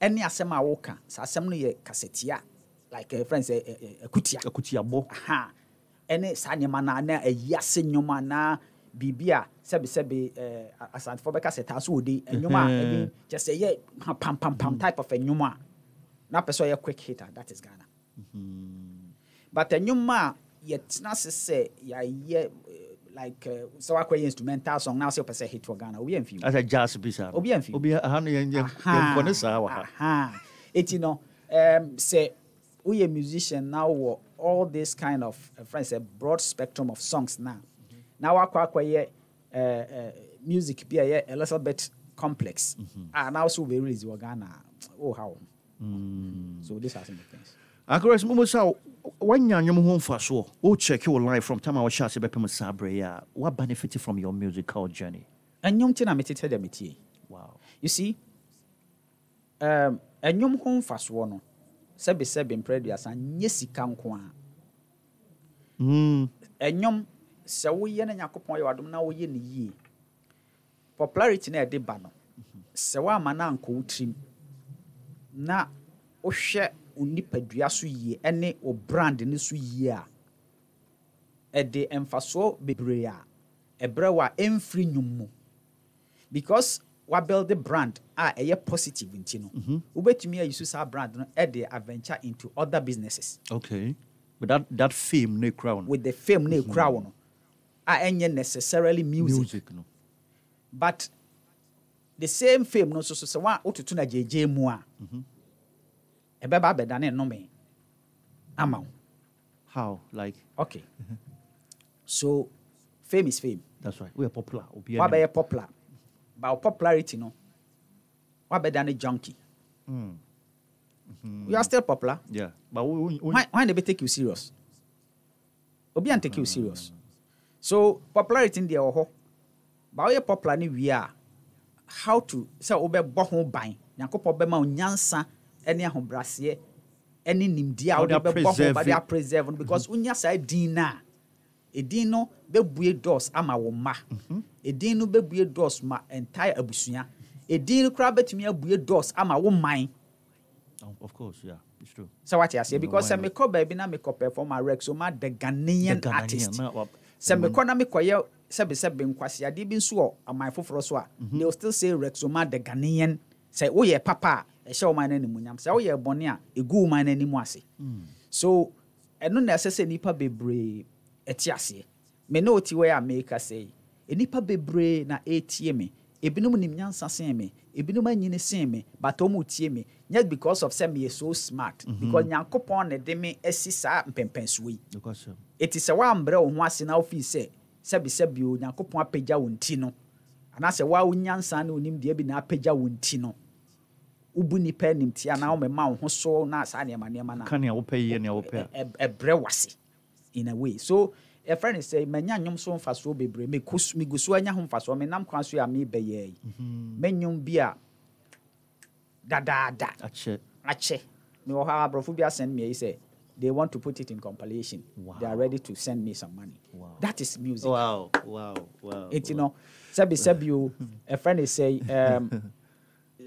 Ɛne asɛm a woka saa asɛm no yɛ kasatia like uh, friends uh, uh, akutia. Akutiabɔ ɛne saa nneɛma no na ayi ase nnwom anaa biribi a sɛbesɛbe eh, asantefoɔ bɛka sɛ taa so wɔ de nnwom a ɛbi kyɛ sɛ ha pampampam type of nnwom a na pɛ sɛ ɔyɛ quick hit a that is ghana. But nnwom a yɛtena se sɛ yɛayɛ eh, like eh, sɛ woakɔyɛ instrumental song na sɛ wopɛ sɛ hit wɔ ghana obi amfi asɛ jazz bi saa Obi amfi. obi aha no yɛn- yɛn- yɛnkɔ ne saa wɔ ha. Eti no, um, sɛ woyɛ musician now wɔ all this kind of uh, friends a broad spectrum of songs now. na wakɔ akɔyɛ music bi a ɛyɛ elizabeth complex a na also wɔ release wɔ ghana o ha wɔn so this has been the case. akɔrɔ ɛsɛ mo sá wanya nnwom ho mfasoɔ o check your life from time a wɔhyɛ ase bɛpem saa abere yi a wa benefit from your musical journey. ɛnyɔm ti na mi tete dɛm tie. wow you see ɛnyɔm um, ho mfasoɔ no sɛbisɛbi mpɛrɛ duasa nye sika nko a. ɛnyɔm. Mm sɛ woyɛ no nyankopɔn yɛ wadom na woyɛ no yie. Popularity na ɛde ba no sɛ woama no ankɔ wo tirim na wohwɛ wo nipadua so yie ne wo brand no so yie a ɛde mfasoɔ bebree a ɛbrɛ wo a ɛmfiri nnwom mu. Because wabuild brand a ɛyɛ positive nti no wobɛtumi ayi so saa brand no ɛde adventure into other businesses. Okay. But that, that fame ne kura wo no? With the fame na ekura wo no a ɛnyɛ necessarily music, music no. But the same fame no nso so sɛ wa wototo na gyegye mu a ɛbɛba abɛda ne nnome ama wo. How? Like? Okay so fame is fame. That's right. Woyɛ popular. Obiara nim. wabɛyɛ popular. But popularity no wabɛda ne junkie. Mm. you are still popular. Yeah. But wo- wo- wo- why why they be take you serious? Obi an take you serious so popularity there wɔ hɔ ba woyɛ popular ne wie a how to sɛ wobɛbɔ ho ban. Nyankopɔn bɛma wo nyansa ne ahobraseɛ ne nimdeɛ a wode bɛbɔ ho preserve ba de it. apreserve no because wonya saa din no a ɛdin no bɛbue doors ama wo mma ɛdin no bɛbue doors ma entire abusua. Ɛdin no koraa bɛtumi abue doors ama wo man. Oh, of course yeah it's true. Sɛ wate aseɛ because sɛ mekɔ baabi na mekɔ perform a rex ma the ghanaian artist sɛ mekɔ na mekɔyɛ sɛbesɛbe nkwaseadeɛ bi nso wɔ aman foforɔ so a they will still say rexoma the ghanaian. Sɛ woyɛ papa a ɛhyɛ wo man no animuonyam. Sɛ woyɛ bɔne a ɛgu wo man no anim ase. So ɛno na ɛsɛ sɛ nnipa bebree ɛte aseɛ. Me ne ɔti wɔ a meka sɛ nnipa bebree na ɛtie me ebinom nim nyansa sen me. Ebinom anyini sen me but ɔmo tie me. Nyɛ because of sɛ meyɛ so smart. Because nyankopɔn na de me asi saa mpɛmpɛnsoɔ yi. Ɛti sɛ woambrɛ wo ho ase na wofii sɛ sɛbisɛbi o nyankopɔn apagya wo nti no. Anaasɛ woa wonyansa ne wonim deɛ bi na apagya wo nti no. Wobu nnipa animtia na womɛma wo ho so na saa nneɛma nneɛma no a, ka nea wopɛ yie nea wopɛ. a ɛ- ɛ- ɛbrɛ wase in a way. So ɛfrɛ no sɛ manya nnwom so mfasoɔ bebree megu so anya ho mfasoɔ menam kwan so a mebɛyɛ yi mɛnwom bi a dadaada akyɛ mewɔ hɔ aborɔfo bi asɛnd me yi sɛ they want to put it in compilation. They are Wow. ready to send me some money. Wow. that is music. Wow wow wow nti no sɛbisɛbi o ɛfrɛ no sɛ um,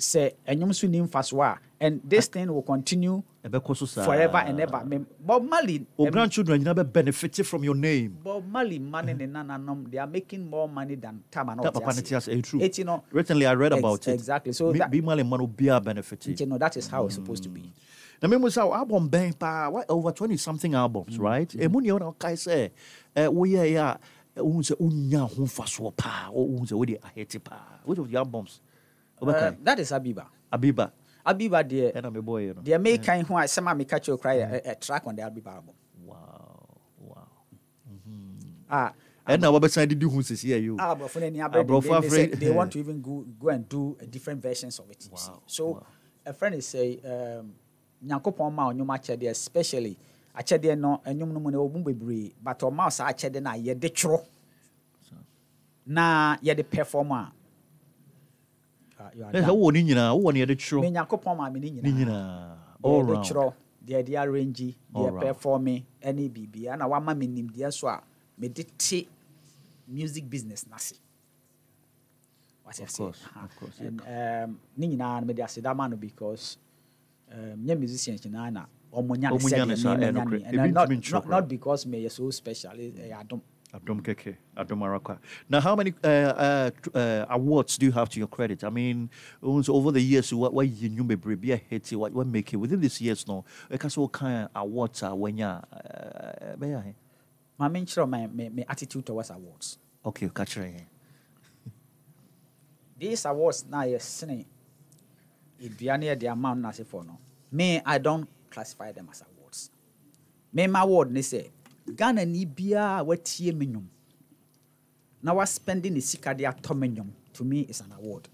sɛ ɛnwom so ni mfasoɔ a and this thing will continue so forever and ever. Bob marley o um, grandchildren nyina bɛ benefit from your name. Bob Marley money ne nananom they are making more money than time and that papa ne te ase ɛyɛ true. It's you know recently i read ex- about it. exactly. So Me- that- bi ma le ma no obiara benefit. You know that is how it's supposed to be. na memu sɛ wo album bɛn paa? Over 20 something albums right? Ɛmu nea wona wokae sɛ eh, woyɛeɛ a eh, wohu sɛ wonya ho mfasoɔ paa. Wo- wohu sɛ wode ahete paa. Which of the albums Uh, that is Abiba. abiba. Abiba deɛ ɛna mebɔɔyɛ no deɛ meka ho a sɛm a meka kyerɛ wo koraa yɛ track on the Abiba album. wow wow. Ah, ɛna wabɛsan didi ho sisi ayɛ o. Ah, aborɔfo no ani abere Aborɔfo denden, they, say they want to even go, go and do uh, different versions of it. Wow, So wow. a friend is say um, nyankopɔn ma ɔnwom akyɛdeɛ especially akyɛdeɛ no ɛnwom no mu no ɛwɔ mu bebree but ɔma saa akyɛdeɛ no a yɛde twerɛ. Na yɛde perform a ɛsɛ wowɔ ne nyinaa wowɔ neɛde kyerɛ menyankopɔn ma me ne nyinaa. Deɛde kyerɛ deɛde arrange deɛ pɛfɔ me ne biribia na wama me nimdeɛ so a mede te music business nase. Um, ne nyinaa no mede aseda ma no because um, nyɛ musician nyinaa na ɔmo nya ne sɛdeɛ not because meyɛ so special ɛyɛ adom. Adom Keke, Adom Araka. Now, how many uh, uh, uh, awards do you have to your credit? I mean, over the years, what what you knew maybe be a hit, what what make it within these years now? Because what kind of awards are when you uh, be a- ma menkyerɛ my, my, my attitude towards awards okay, catch it. these awards na yɛsene aduane yɛde ama no nasefoɔ no me i don't classify them as awards me my award ne sɛ ghana ni biara a watie me nnwom na waspende ne sika de atɔ me nnwom to me is an award.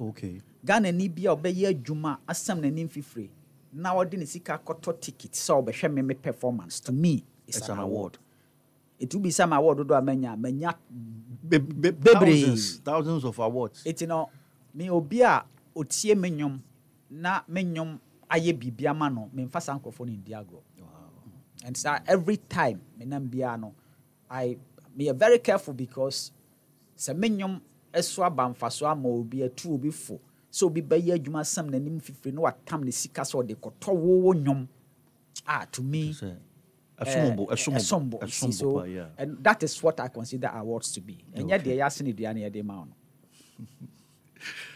Okay. ghana ni biara a ɔbɛyɛ adwuma asɛm n'anim fifire. Na ɔde ne sika kɔtɔ ticket sɛ ɔbɛhwɛ me me performance. To me is an, an award. ɛtu bi sɛ ma award dodoɔ a manya manya Be, be, Bebree. thousands, thousands of awards. Eti no, me obi a otie me nnwom na me nnwom ayɛ biribi ama no memfa saa nkurɔfoɔ no ndi agorɔ and so every time biara no i meyɛ very careful because sɛ me nnwom so aba mfaso ama obi atu obi fo. Sɛ obi bɛyɛ adwuma sam n'anim fifiri na watam ne sika sɛ ɔde kɔtɔ wowo nnwom ah to me eh, ɛsombo, you see, so, and that is what i consider awards to be. Ɛnyɛ deɛ yɛase ne dua ne yɛde ma no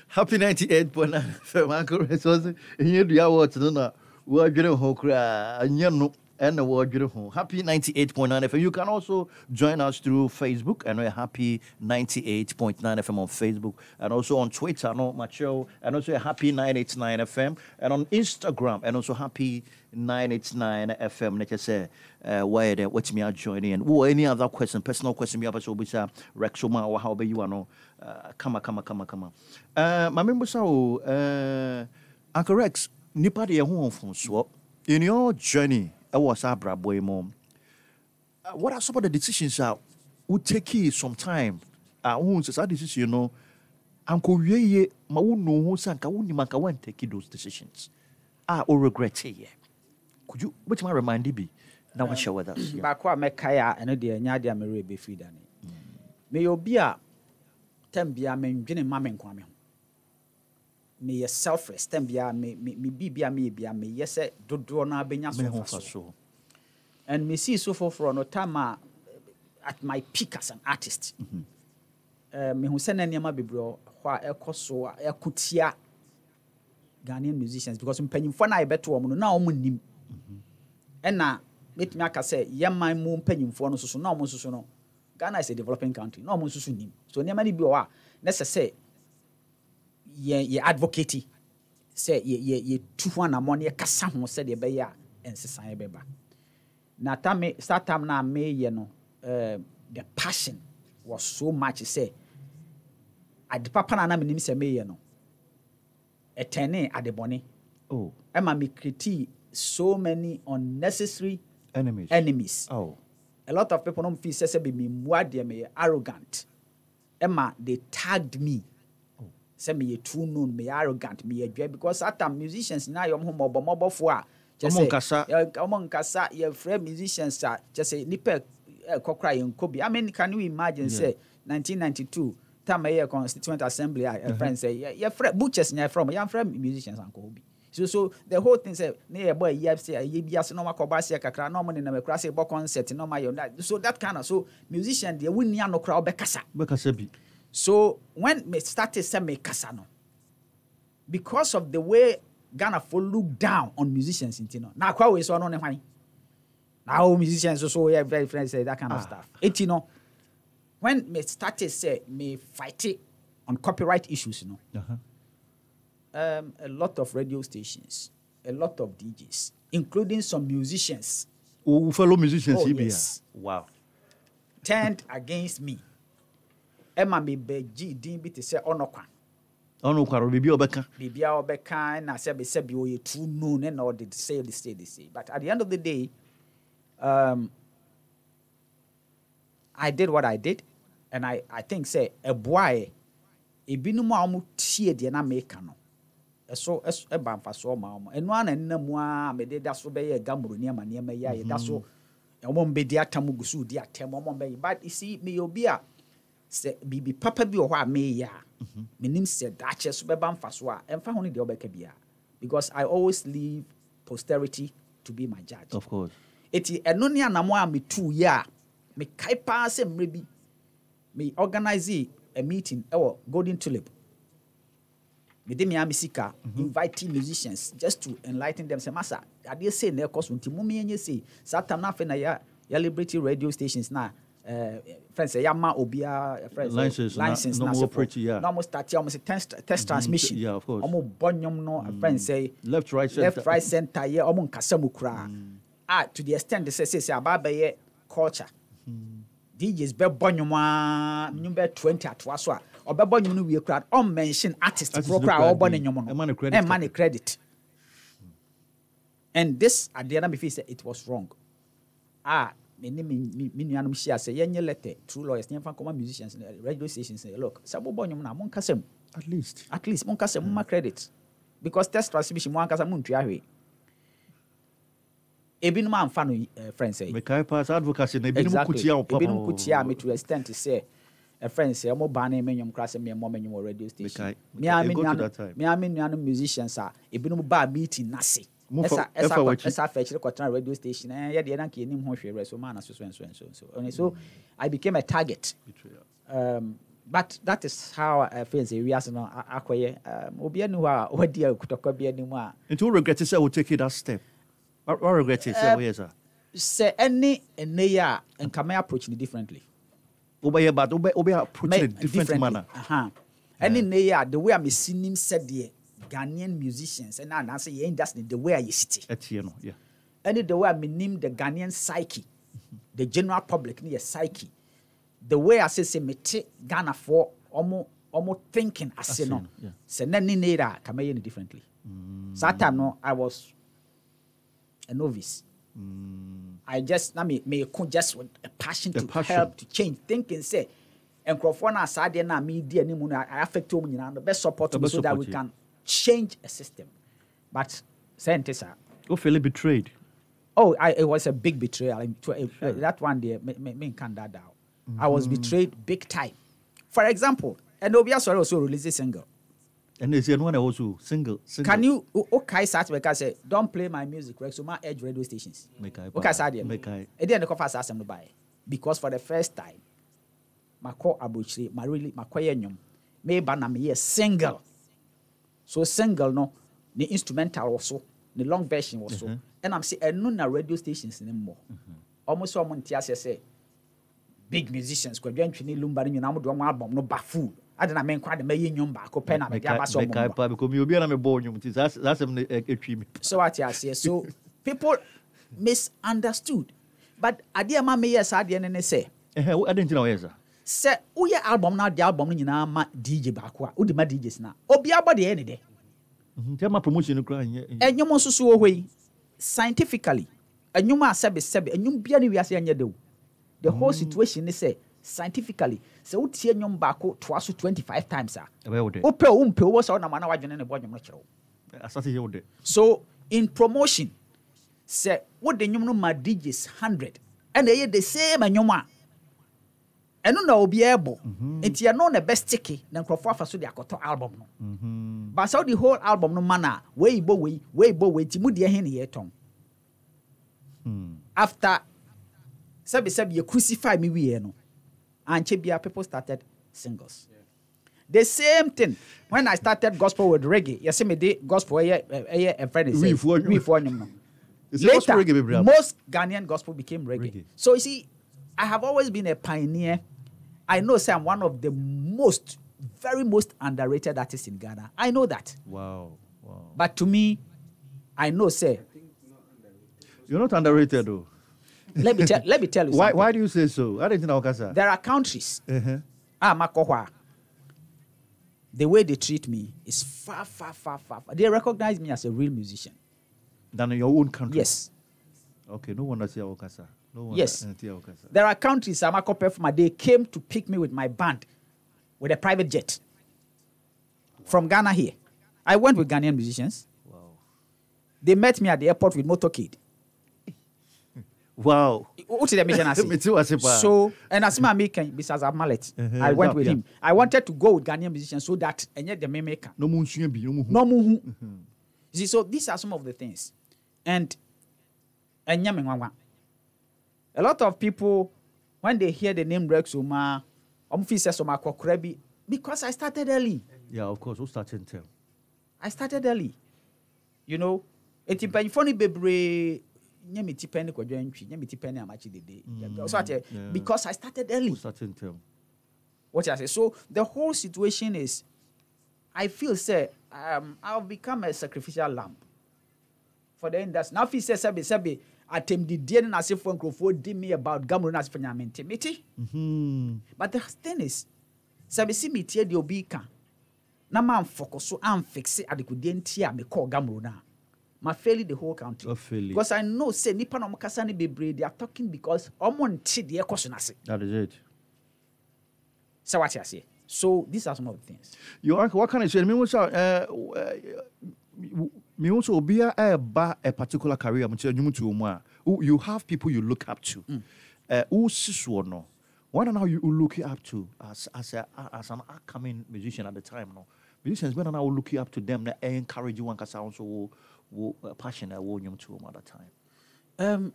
Happy 98.9 FM. Rex was here the awards no na wo adwene ho kra anya no ɛna wo adwene ho. Happy 98.9 FM. You can also join us through Facebook and we're happy 98.9 FM on Facebook and also on Twitter no macho and also happy 989 FM and on Instagram and also happy 989 FM. Let us say uh, why there what's me joining and or any other question, personal question me up so bisa Rex Omar or how be you know uh, kama kama kama kama. Uh, my member so uh, Uncle Rex nipa de ho mfonso in your journey ɛwɔ saa abrabɔ yi mu. Uh, what are some of the decisions that would take you some time? A wohu sɛ saa decision no ankɔwie yie ma wonu ho sɛ anka wonim anka woantake those decisions. A regret yɛ could you wobɛtumi aremind bi na wahyɛ with us yeah. baako a mɛkae a ɛno deɛ ɛnyɛ adeɛ a merɛ bɛfiri da ne. Mm. Meyɛ obi a tam biara mendwene ma me nkwa me ho meyɛ selfless tam biara me me- me biribia meyɛ bia meyɛ sɛ dodoɔ no abɛnya so Me ho mfa fa so. so. And mesii so foforɔ no time a at my peak as an artist. Eh, mehu sɛ na nneɛma bebree hɔ a ɛkɔ so a ɛko tia ghanaian musicians because mpanyimfoɔ no a yɛbɛto wɔ m no na ɔmo nnim ɛna mɛtumi aka sɛ yɛman mu mpanyimfoɔ no soso na ɔmo nsoso no ghana is a developing country na ɔmo nso so nim so nneɛma no bi wɔ hɔ a na sɛ sɛ yɛ yɛ advocate. Sɛ yɛ yɛ yɛtu ho anammɔ na yɛkasa ho sɛdeɛ ɛbɛyɛ a nsesan bɛba na tam saa tam na meyɛ no uh, the passion was so much sɛ ade papa na na menim sɛ meyɛ no ɛtɛne adebɔne. Oh, ɛma me critique so many unnecessary enemies. enemies. Oh, a lot of people don't feel say say be me mua deɛ meyɛ arrogant. Ɛma they tagged me sɛ meyɛ too known meyɛ arrogant meyɛ dwa because time musicians na yɛ ɔmo ho mmɔbɔmmɔbɔfoɔ a kyɛ Ɔmo sɛ- nkasa. yɛ- ɔmo nkasa yɛfrɛ musicians a kyɛ sɛ nipa ɛkɔ kora yɛnkɔ bi i mean can you imagine Yeah. sɛ 1992 time ɛyɛ constituent assembly a yɛfrɛ n sɛ yɛ- yɛfrɛ butchers na yɛfrɛ mo yɛmfrɛ musicians ankɔ bi so so the whole thing sɛ ne yɛbɔ ayi ase ayi bi ase na ɔmo akɔbɔ ase kakra na ɔmo nenam akura se bɔ concert na ɔmo ayɛ so that kind of so musician deɛ wunni ano kora ɔbɛkasa Bekasa bi. So when me started sɛ me kasa no because of the way ghana for look down on musicians nti no na akwa wei so ɔno ne hwan na o musicians so so yɛ very friends say that kind of Ah. stuff eti no when me started say me fight it on copyright issues no Uh-huh. um, a lot of radio stations a lot of djs including some musicians Oh, fellow musicians, Oh, yi bi. Wow. turned against me ɛma me bɛgye din bi te sɛ ɔnɔkwa Ɔno kwaro bibi obeka. biribiara ɔbɛka na sɛbi sɛbi ɔyɛ too known ɛna ɔde say de say de say but at the end of the day um, I did what I did and I, I think sɛ ɛboaeɛ ebinom a wɔn tie deɛ na meka no ɛso ɛso ɛba mfasoɔ ma wɔn ɛno ara na nna mu a mede da so bɛyɛ gamuro nneɛma nneɛma yi a yɛda so wɔn mbɛdi atam gu so di atɛm wɔn mbɛyi but you see meyɛ obi a sɛ biribi papa bi wɔ hɔ a meyɛ a menim sɛ daakyɛ so bɛba mfasoɔ a ɛmfa ho no deɛ ɔbɛka biara because I always leave posterity to be my judge. Of course. eti ɛno ne anamo a metu yɛ a mekae paa sɛ mmerɛ bi me organise a meeting ɛwɔ golden tulip. Mede me a me sika inviting musicians just to enlighten them sɛ masa adeɛ sei na ɛkɔ so. Nti mo meɛnyɛ sei saa tam no afei na yɛ liberty radio stations na Eh, friends eh, say yama obia." Eh, friends license license na so preach yeah. Na almost start almost test test mm-hmm. transmission. Yeah of course. Ọmọ bọnyọm no friends say left right center. left right center Yeah, ọmọ nkasa mu kura. Mm. Ah to the extent say say say aba bẹyẹ culture. Mm. DJs be bọnyọm aa nyom bẹ twenty atoa so a ọbẹ bọnyọm no wie kura ọ mention artist kuro kura a ne nyom no. Ẹ man, credit and this adeɛ na mi fi say it was wrong. Ah me ne me nuanom hyia sɛ yɛnyɛ letter. True lawyers. Yɛmfa nkɔma musicians ne radio stations. Ne look sɛ mobɔ nnwom no a monkasa mu At least. at least monkasa mu ma credit. Because test transmission mo ankasa montua hwee. Ebinom amfa no uh, friend sɛ Mekai pass advocacy na ebinom kutia wo papa. ebinom kutia me to extent sɛ a friend sɛ ɔmo ban ne menyom koraa sɛ meɛmɔ menyom wɔ radio station. Mekae. me a Mekae. me nuanom musicians a ebinom baa meeting n'ase ɛsa ɛsa ɛfa akɔ- w'akyi. ɛsa afa akyire kɔtena radio station ɛɛ yɛdeɛ na nka yɛnim ho hwee rɛ so maa na so so and so and and so I became a target um, but that is how I feel sɛ wiase no akɔyɛ um, obiara ni hɔ a wadi akutɔkɔ bi anim a Nti wo regret sɛ wo take that step. What regret Eh, sɛ woyɛ saa? sɛ ɛne ɛnɛ yi a nka mɛ approach no differently Wobɛyɛ but wobɛ approach Mɛ- in a different manner. Ɛne nne yi a the way a mesi nim sɛdeɛ ghanaian musicians ɛna anaasɛ yɛn industry the way a yɛsite Ɛteɛ no, yeah. ɛne the way a menim the ghanaian psyche the general public ne yɛ psyche the way a sɛ sɛ mete ghanafoɔ ɔmo ɔmo thinking ase no. sɛ na ne ne yi a ka mɛyɛ no differently. Saa time no i was a novice. I just na me me ko just with a passion The to passion. help to change thinking say nkurɔfoɔ no a saa adeɛ no a medi anim no I affect wɔn nyinaa no bɛ support me so that we can change a system. But scientists sir. Oh, feel betrayed. Oh, I, it was a big betrayal. Sure. That one there, me, me, me that down. Mm. I was mm-hmm. betrayed big time. For example, and Sore also released a single. And there's one also single, single. Can you okay start make I say don't play my music right? So my edge radio stations. Make I okay Make I. And then the coffers asked them to buy because for the first time, my call abuchiri, my really my koye nyom, me ba na me single so single no ne instrumental wɔ so ne long version wɔ so. Ɛnam sɛ ɛno na radio stations ne mmɔ. Ɔmo sɛ ɔmo nte aseɛ sɛ big musicians kwadwa ntwene lumba no nyinaa mode ɔmo album no ba full ade na menkwa de mɛyɛ nnwom baako pɛ na mede aba sɛ ɔmo mmɔ. paa because me obi na mebɔ nnwom nti saa no ɛ- ɛtwi me. So you say so people misunderstood. But adeɛ ma meyɛ saa adeɛ no ne sɛ ɛhɛ wo- adɛn nti na woyɛ saa sɛ woyɛ album no ade album no nyinaa ma dj baako a wode ma djs no a obiaa bɔ deɛ ɛyɛ ne dɛ. Mhm, ama promotion no koraa nyɛ ɛnwom nso so wɔ hɔ yi scientifically ɛnwom a sɛbesɛbe ɛnwom bia ne wiase ɛnyɛ dɛw. The whole situation ne sɛ scientifically sɛ wotie nnwom baako toa so 25 times a wopɛ o wompɛ wobɔ sɛ wonam ana wadwene ne bɔ nnwom no kyerɛ wo. So in promotion sɛ wode nnwom no ma djs 100 ɛna ɛyɛ the same nnwom a ɛno na obiara bɔ nti ɛno na ɛbɛstike na nkurɔfoɔ afa so de akɔtɔ album no Mhm. sɛ wode whole album no ma no a wei bɔ wei wei bɔ wei nti mu deɛ he ne yɛtɔn Hmm. after sɛbesɛbe yɛ crucify me wieɛ no ankyɛ bia people started singles the same thing when i started gospel with reggae yɛsɛ mede gospel ɛyɛ ɛyɛ ɛfrɛ ne sɛ Wiifoɔ nnwom no Later, most Ghanaian gospel became reggae. Reggae. So you see, I have always been a pioneer. I know, say I'm one of the most, very most underrated artists in Ghana. I know that. wow wow But to me, I know, say, you're not underrated though let me tell, let me tell you why something. why do you say so adɛn nti na woka saa There are countries, ɛhɛ ah, Makohwa, the way they treat me is far, far, far, far, far. They recognize me as a real musician. than in your own country Yes. okay no wonder say woka saa no wonder Yes. ɛnti a woka saa There are countries, Amako Perfuma, they came to pick me with my band with a private jet from Ghana here. I went with Ghanaian musicians. wow They met me at the airport with motorcade. wow What did they make an Meti. So, and as my making, besides Mallet, Uh-huh, I went with him. I wanted to go with Ghanaian musicians so that and yet the maker. no nsua no mu hu No muhu. See, so these are some of the things. And and. A lot of people, when they hear the name Rex Oma, um feel say Oma Kokrebi, because I started early. yeah of course wo start ntɛm I started early. You know, eti mpanyinfoɔ no bebree nye me ti ne kwadwa ntwi nye me ti ne amakye dede. So ate yeah. because I started early. wo start ntɛm What I say. So the whole situation is, I feel say um, I've become a sacrificial lamb for the industry. Now, if he says sɛbi sɛbi atem didie ne n'asefo nkurɔfoɔ di me about gamro ne asefo nyame nti meti. Mhm. But the thing is, sɛbi si mi tie deɛ obi ka na ma nfɔkɔ so amfixe adekodeɛ nti a mekɔɔ gamro no a ma fail the whole country. Wafeli. Because I know say nipa na ɔmo kasa ne bebree they are talking because ɔmo nti deɛ ɛkɔ so is it Sɛ wate aseɛ. So these are some of the things. you are what kind of say eh me say obia eh, ɛba a particular career mo kyerɛ nwum to um, ah, mu a you have people you look up to. Mm. Eh wo sisoɔ no? One and how you look up to as as a as an upcoming musician at the time no? Musicians when now look up to them na encourage you one kasa also wo wo uh, passion a wo nwum to mu at the time? Um,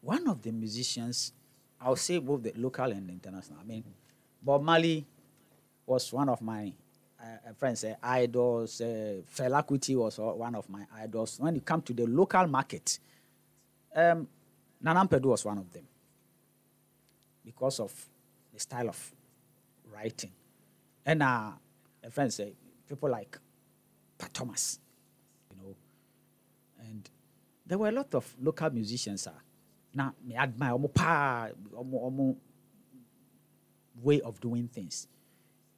one of the musicians, I'll say both the local and the international. I mean, Bob Marley was one of my uh, friends, uh, idols. Uh, Fela was uh, one of my idols. When you come to the local market, um, Nana Mpedu was one of them because of the style of writing. And uh, a friend say people like Pat Thomas, you know, and there were a lot of local musicians. Uh, now, me admire omo pa, omo, omo way of doing things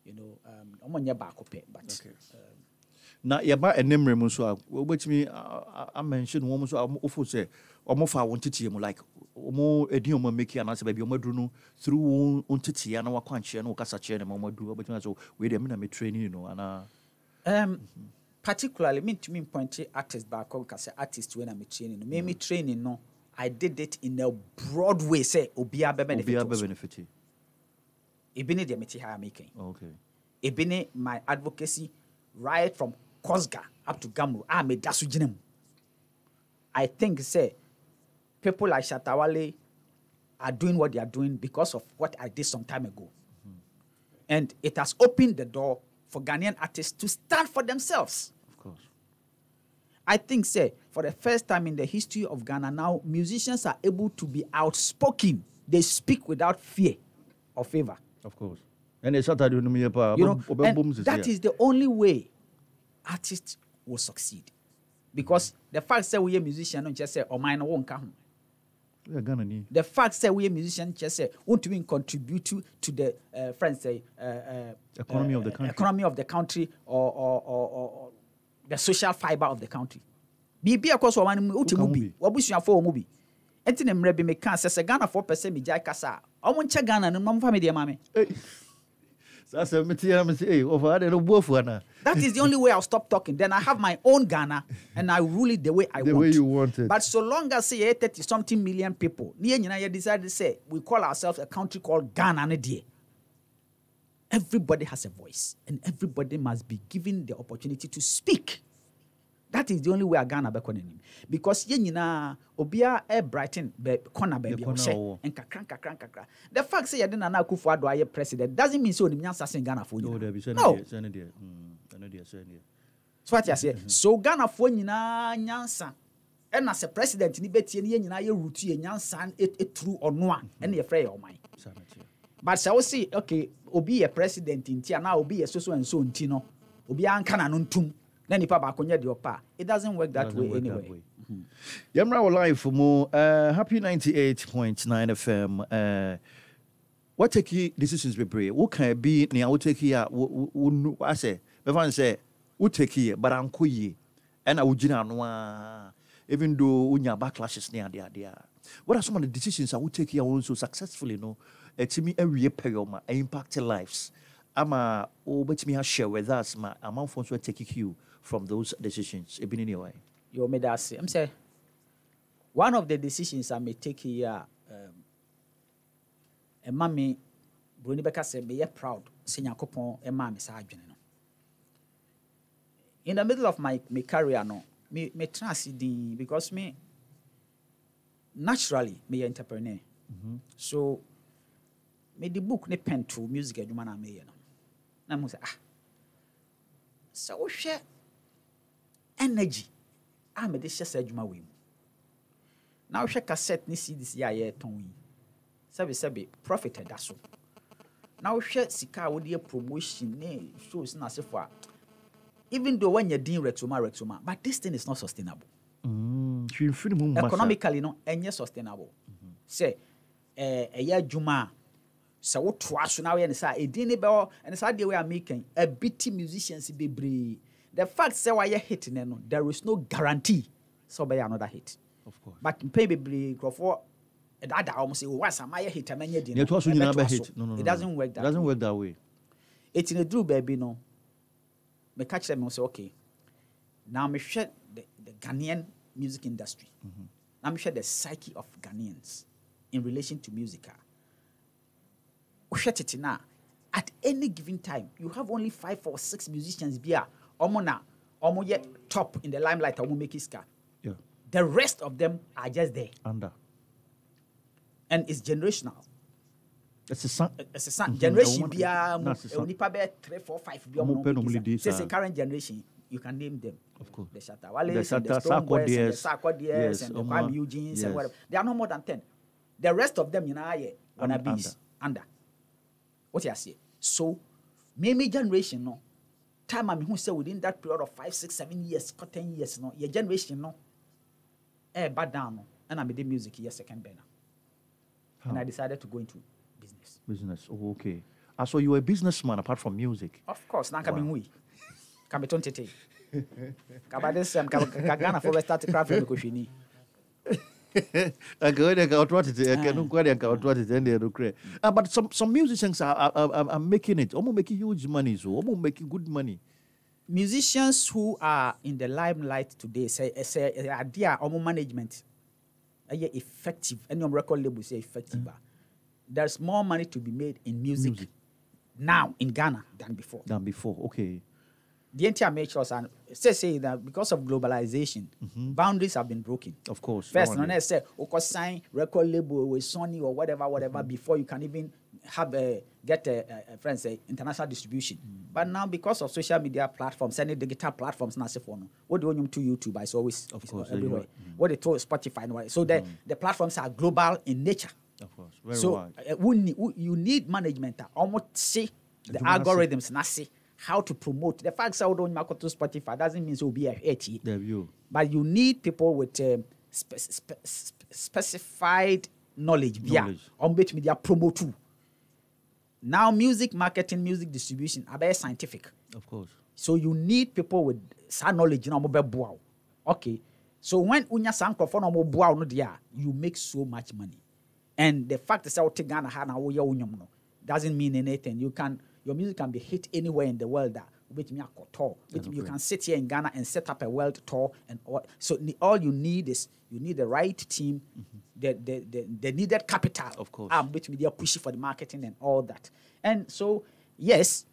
you know um ɔmo nyɛ baako pɛ but okay. um, na yɛba ɛne mmerɛ mu nso a wobɛtumi amɛnhye no wɔm so a wofo sɛ ɔmofa wo nteteɛ mu like ɔmo ɛdin ɔma meki anaasɛ baabi ɔma aduru no through wo nteteɛ na wakwankyerɛ no wokasa kyerɛ no ma ɔma aduru wobɛtumi sɛ wei deɛ mena training, no anaa um, particularly mentumi mpɔnte artist baakɔ nka sɛ artist wei na training. no meme mm. training no i did it in a broad way sɛ obiaa bɛbɛnefit ebi ne deɛ mete ha okay ebi ne my advocacy right from Kosga up to Gamro a meda so gyina mu I think say people like Shatawale are doing what they are doing because of what I did some time ago. And it has opened the door for Ghanaian artists to stand for themselves. of course I think, say, for the first time in the history of Ghana now, musicians are able to be outspoken. They speak without fear or favor. Of course. And it's Saturday no me pa. You know, and that is the only way artists will succeed. Because the fact that we are musician, no just say, or mine won't come. The fact that we are musician, just say, want to contribute to, to the uh, friends say, uh, uh, Economy of the uh, country. economy of the country, or, or, or, or, the social fiber of the country. Bibi akɔ so ɔman mu wote Woka mu bi bi. wabusuafoɔ wɔ mu bi ɛnti ne mmerɛ bi meka sɛ sɛ ghanafoɔ pɛ sɛ megyae kasa a ɔmo nkyɛ ghana no na ɔmfa me deɛ ma me Sasa meti ya meti eh over there no bofu ana. That is the only way I'll stop talking. Then I have my own Ghana and I rule it the way I The want. way you want it. But so long as say 30 something million people, near you decided to say we call ourselves a country called Ghana. ne deɛ. Everybody has a voice and everybody must be given the opportunity to speak that is the only way a ghana bɛkɔ n'anim. Because yɛn nyinaa obiara air brighton bɛ kɔna baabi a ɔhyɛ nkakra nkakra nkakra. The fact say yɛde nana akufo ado ayɛ president doesn't mean say onim nyansa sen ghana fo nyinaa no. so ati aseɛ so ghana fo nyinaa nyansa. Ɛna sɛ president ni bɛ tie ni yɛn nyinaa yɛ rutu yɛ nyansa eturu e, ɔno a ɛna yɛfrɛ yɛ ɔman. But sɛ wosi okay obi yɛ president nti anaa obi yɛ soso nso nti no obiara nka na no ntum na nipa baako nyɛ deɛ ɔpa it doesn't work that doesn't way work anyway. That way. Mm-hmm. yɛmmra wɔ live mu uh, happy 98.9 fm uh, wataki decisions bebree woka bi nea wotaki a asɛ bɛfa no sɛ wotakiɛ but ankɔ yie ɛna wogyina ano a even though wonya backlashes ne adeadeɛ a what are some of the decisions a wotaki a wɔnso successfully no ɛtumi awie pɛyɛ ma impact lives ama wobɛtumi ahyɛ with us ma amanfoɔ nso ataki you from those decisions. It been anyway. yɛ ɔmɛ da ase ɛm sɛ one of the decisions i may take here um, ɛma me buroni bɛka sɛ meyɛ proud sɛ nyankopɔn ɛmaa me saa adwene no. In the middle of my, my career no me metena ase din because me naturally meyɛ entrepreneur. So mede book ne pen to music adwuma no a meyɛ no. Na mu sɛ ah sɛ wohwɛ energy. A mede hyɛ saa adwuma wei mu. Na wohwɛ cassette ne cds a yɛretɔn yi. Sɛbesɛbe profit ɛda so. Na wohwɛ sika a wode yɛ promotion ne shows no asefo a even though woanya din rexoma rexoma but this thing is not sustainable. Mm, economically no ɛnyɛ sustainable. Sɛ ɛyɛ adwuma a sɛ wotoa so na woyɛ ne saa ɛdin ne bɛwɔ ɛne saa deɛ wei a mekɛn abiti musicians bebree the fact sɛ woayɛ hit ne no there is no guarantee sɛ wobɛyɛ another hit Of course. but mpɛn bebree nkurɔfoɔ ɛdaadaa wɔm sɛ once a mayɛ hit a mɛnyɛ din Nea ɛtoa so nyinaa bɛ hit. No, no, no. it no. doesn't work that It doesn't work that way. ɛti ne duru baabi no meka kyerɛ me sɛ okay now mehwɛ the, the ghanaian music industry na mehwɛ the psyche of ghanaians in relation to music a wohwɛ tete no a at any given time you have only five or six musicians bi a ọmọ na ọmọ yẹ top in the limelight ọmọ make it scar yeah. the rest of them are just there under and it's generational. It's a son. It's a son. Mm-hmm. Generation mm -hmm. biya nipa be three, four, five biya It normally this. This current generation. You can name them. Of course. The shatta Shatawales, the, Shata, the Strongwells, the Sarkodiers, yes, and the Kwame Eugene, yes. and whatever. They are no more than ten. The rest of them, you know, yeah, wanna be under. under. What you say? So, maybe generation no time a mehu sɛ within that period of five six seven years kɔ ten years no yɛ generation no ɛɛba down no ɛna mede music yɛ second burner and How? I decided to go into business. Business. Oh, okay. Ah, so you were a businessman apart from music. Of course, na nka Wow. me hui. Ka me ton tete. Ka ba this um, ka Ghana for start craft ko hwini. Anka wede anka watu watete, anka Ah. nukwadi anka watu watete, ende. Ah, but some some musicians are, are, are, are making it. Omo making huge money, so omo making good money. Musicians who are in the limelight today say say idea omo management ɛyɛ effective any of record label say effective a, there's more money to be made in music, Music. now in Ghana than before. Than before. Okay. The entire make sure and say say that because of globalization mm-hmm. boundaries have been broken. Of course. First, one no, is- say, oh, okay, sign record label with Sony or whatever, whatever, mm-hmm. before you can even have a get a, a, a friend say international distribution. Mm-hmm. But now, because of social media platforms, any digital platforms, na say for no, what do you to YouTube? It's always Of it's course, everywhere. right. What they told Spotify, no, so the the platforms are global in nature. Of course. very so wide. Eh, uh, ni- wo- you need management ah, almost see the algorithms no ase. How to promote. The fact sɛ wodɔ onyima kɔto spotify doesn't mean sɛ obi ɛtie There you. but you need people with um, spe- spe- spe- specified knowledge bia on betumi de promote too now music marketing music distribution abɛyɛ scientific. Of course. so you need people with saa knowledge You know, okay. So when wonya saa nkurɔfoɔ na ɔmo boa no deɛ a you make so much money. And the fact sɛ wote ghana ha na woyɛ wo doesn't mean anything. You can your music can be hit anywhere in the world a wobɛtumi akɔ tour wobɛtumi you can sit here in ghana and set up a world tour and all so all you need is you need the right team the, the, the, the needed capital Of course. a wobɛtumi de push for the marketing and all that and so yes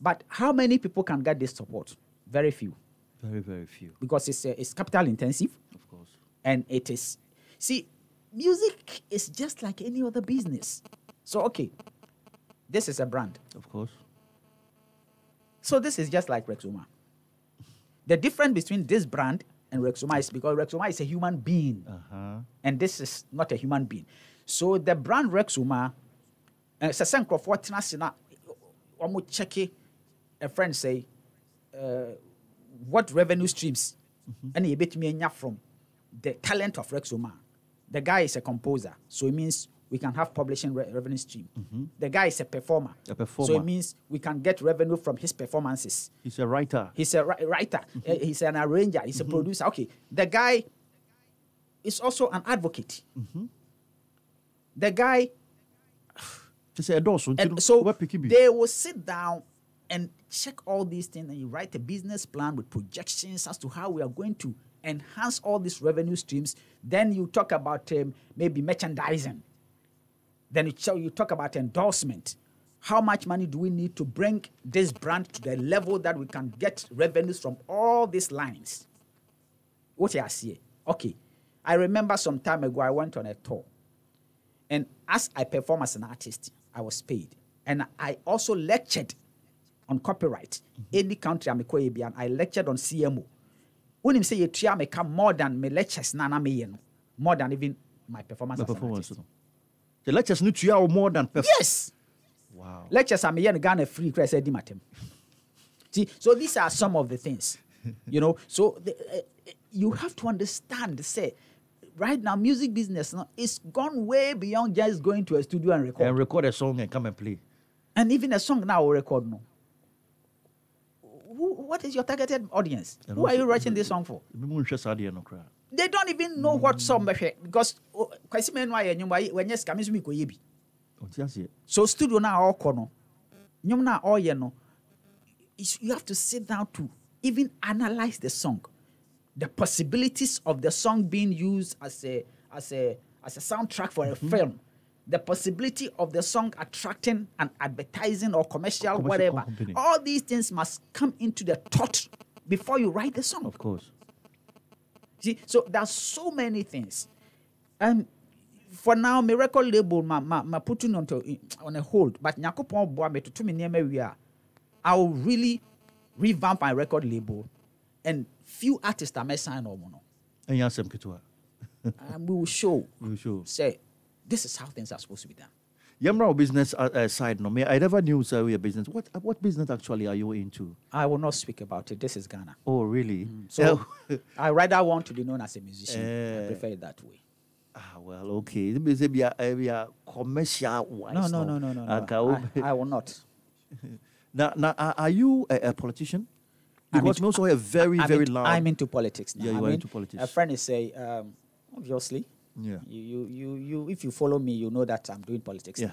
but how many people can get this support? Very few, Very, very few. because it's uh, it's capital intensive Of course. and it is. See, music is just like any other business. So okay, this is a brand. Of course. So this is just like Rex Omar. The difference between this brand and Rex Omar is because Rex Omar is a human being, Uh huh. and this is not a human being. So the brand Rex Omar, uh, sɛ sɛ nkurɔfoɔ tena ase na wɔn check a friend say, uh, what revenue streams ɛna yɛbɛtumi anya from the talent of Rex Omar. The guy is a composer, so it means we can have publishing re- revenue stream. The guy is a performer, A so it means we can get revenue from his performances. He's a writer. He's a wri- writer. uh, he's an arranger. He's a producer. Okay, the guy is also an advocate. The guy, Just say a door. So, and so where picky be? they will sit down and check all these things, and you write a business plan with projections as to how we are going to enhance all these revenue streams. Then you talk about um, maybe merchandising. Then you, tell- you talk about endorsement. How much money do we need to bring this brand to the level that we can get revenues from all these lines? What I see. Okay. I remember some time ago I went on a tour. And as I perform as an artist, I was paid. And I also lectured on copyright. Mm-hmm. Any country I'm a I lectured on CMO. When you say you try me come more than my lectures na na me more than even my performance an performance. The lectures need to hear more than perf- Yes. Wow. lectures I'm here in Ghana free said matem. See, so these are some of the things, you know. So the, uh, uh, you have to understand. Say, right now, music business now is gone way beyond just going to a studio and record. And record a song and come and play. and even a song now will record no. Who, what is your targeted audience? And Who are you writing this song for? Maybe we should no cry. They don't even know what song bɛhwɛ because oh, kwasi mɛ no ayɛ nnwom ayɛ wɔnyɛ sika mi nso mi kɔ yɛ bi. Just. So studio now ɔkɔ no, nnwom na ɔyɛ no, you have to sit down to even analyze the song, the possibilities of the song being used as a as a as a soundtrack for a mm-hmm. film, the possibility of the song attracting an advertising or commercial, Commercial whatever. company. All these things must come into the thought before you write the song. Of course. See, so there's so many things. Um, for now, my record label, ma, ma, ma putting on, to, on a hold. But nyakopon boa me to near me we are. I will really revamp my record label, and few artists that may sign on. And you some kitua. and we will show. We will show. Say, this is how things are supposed to be done. Yamra business uh, uh, side no me. I never knew sir we a business. What uh, what business actually are you into? I will not speak about it. This is Ghana. Oh really? So Uh, I rather want to be known as a musician. I Eh. prefer it that way. ah well okay. It means be a be a commercial wise. No, no, no, no, no. no. Anka I, I will not. Now, now, are you a, a politician? I'm Because into- we also have very, I'm very into, loud. I'm into politics now. Yeah, you I are into politics. A friend is say, um, obviously, yeah. you, you, you, you, if you follow me, you know that I'm doing politics Yeah.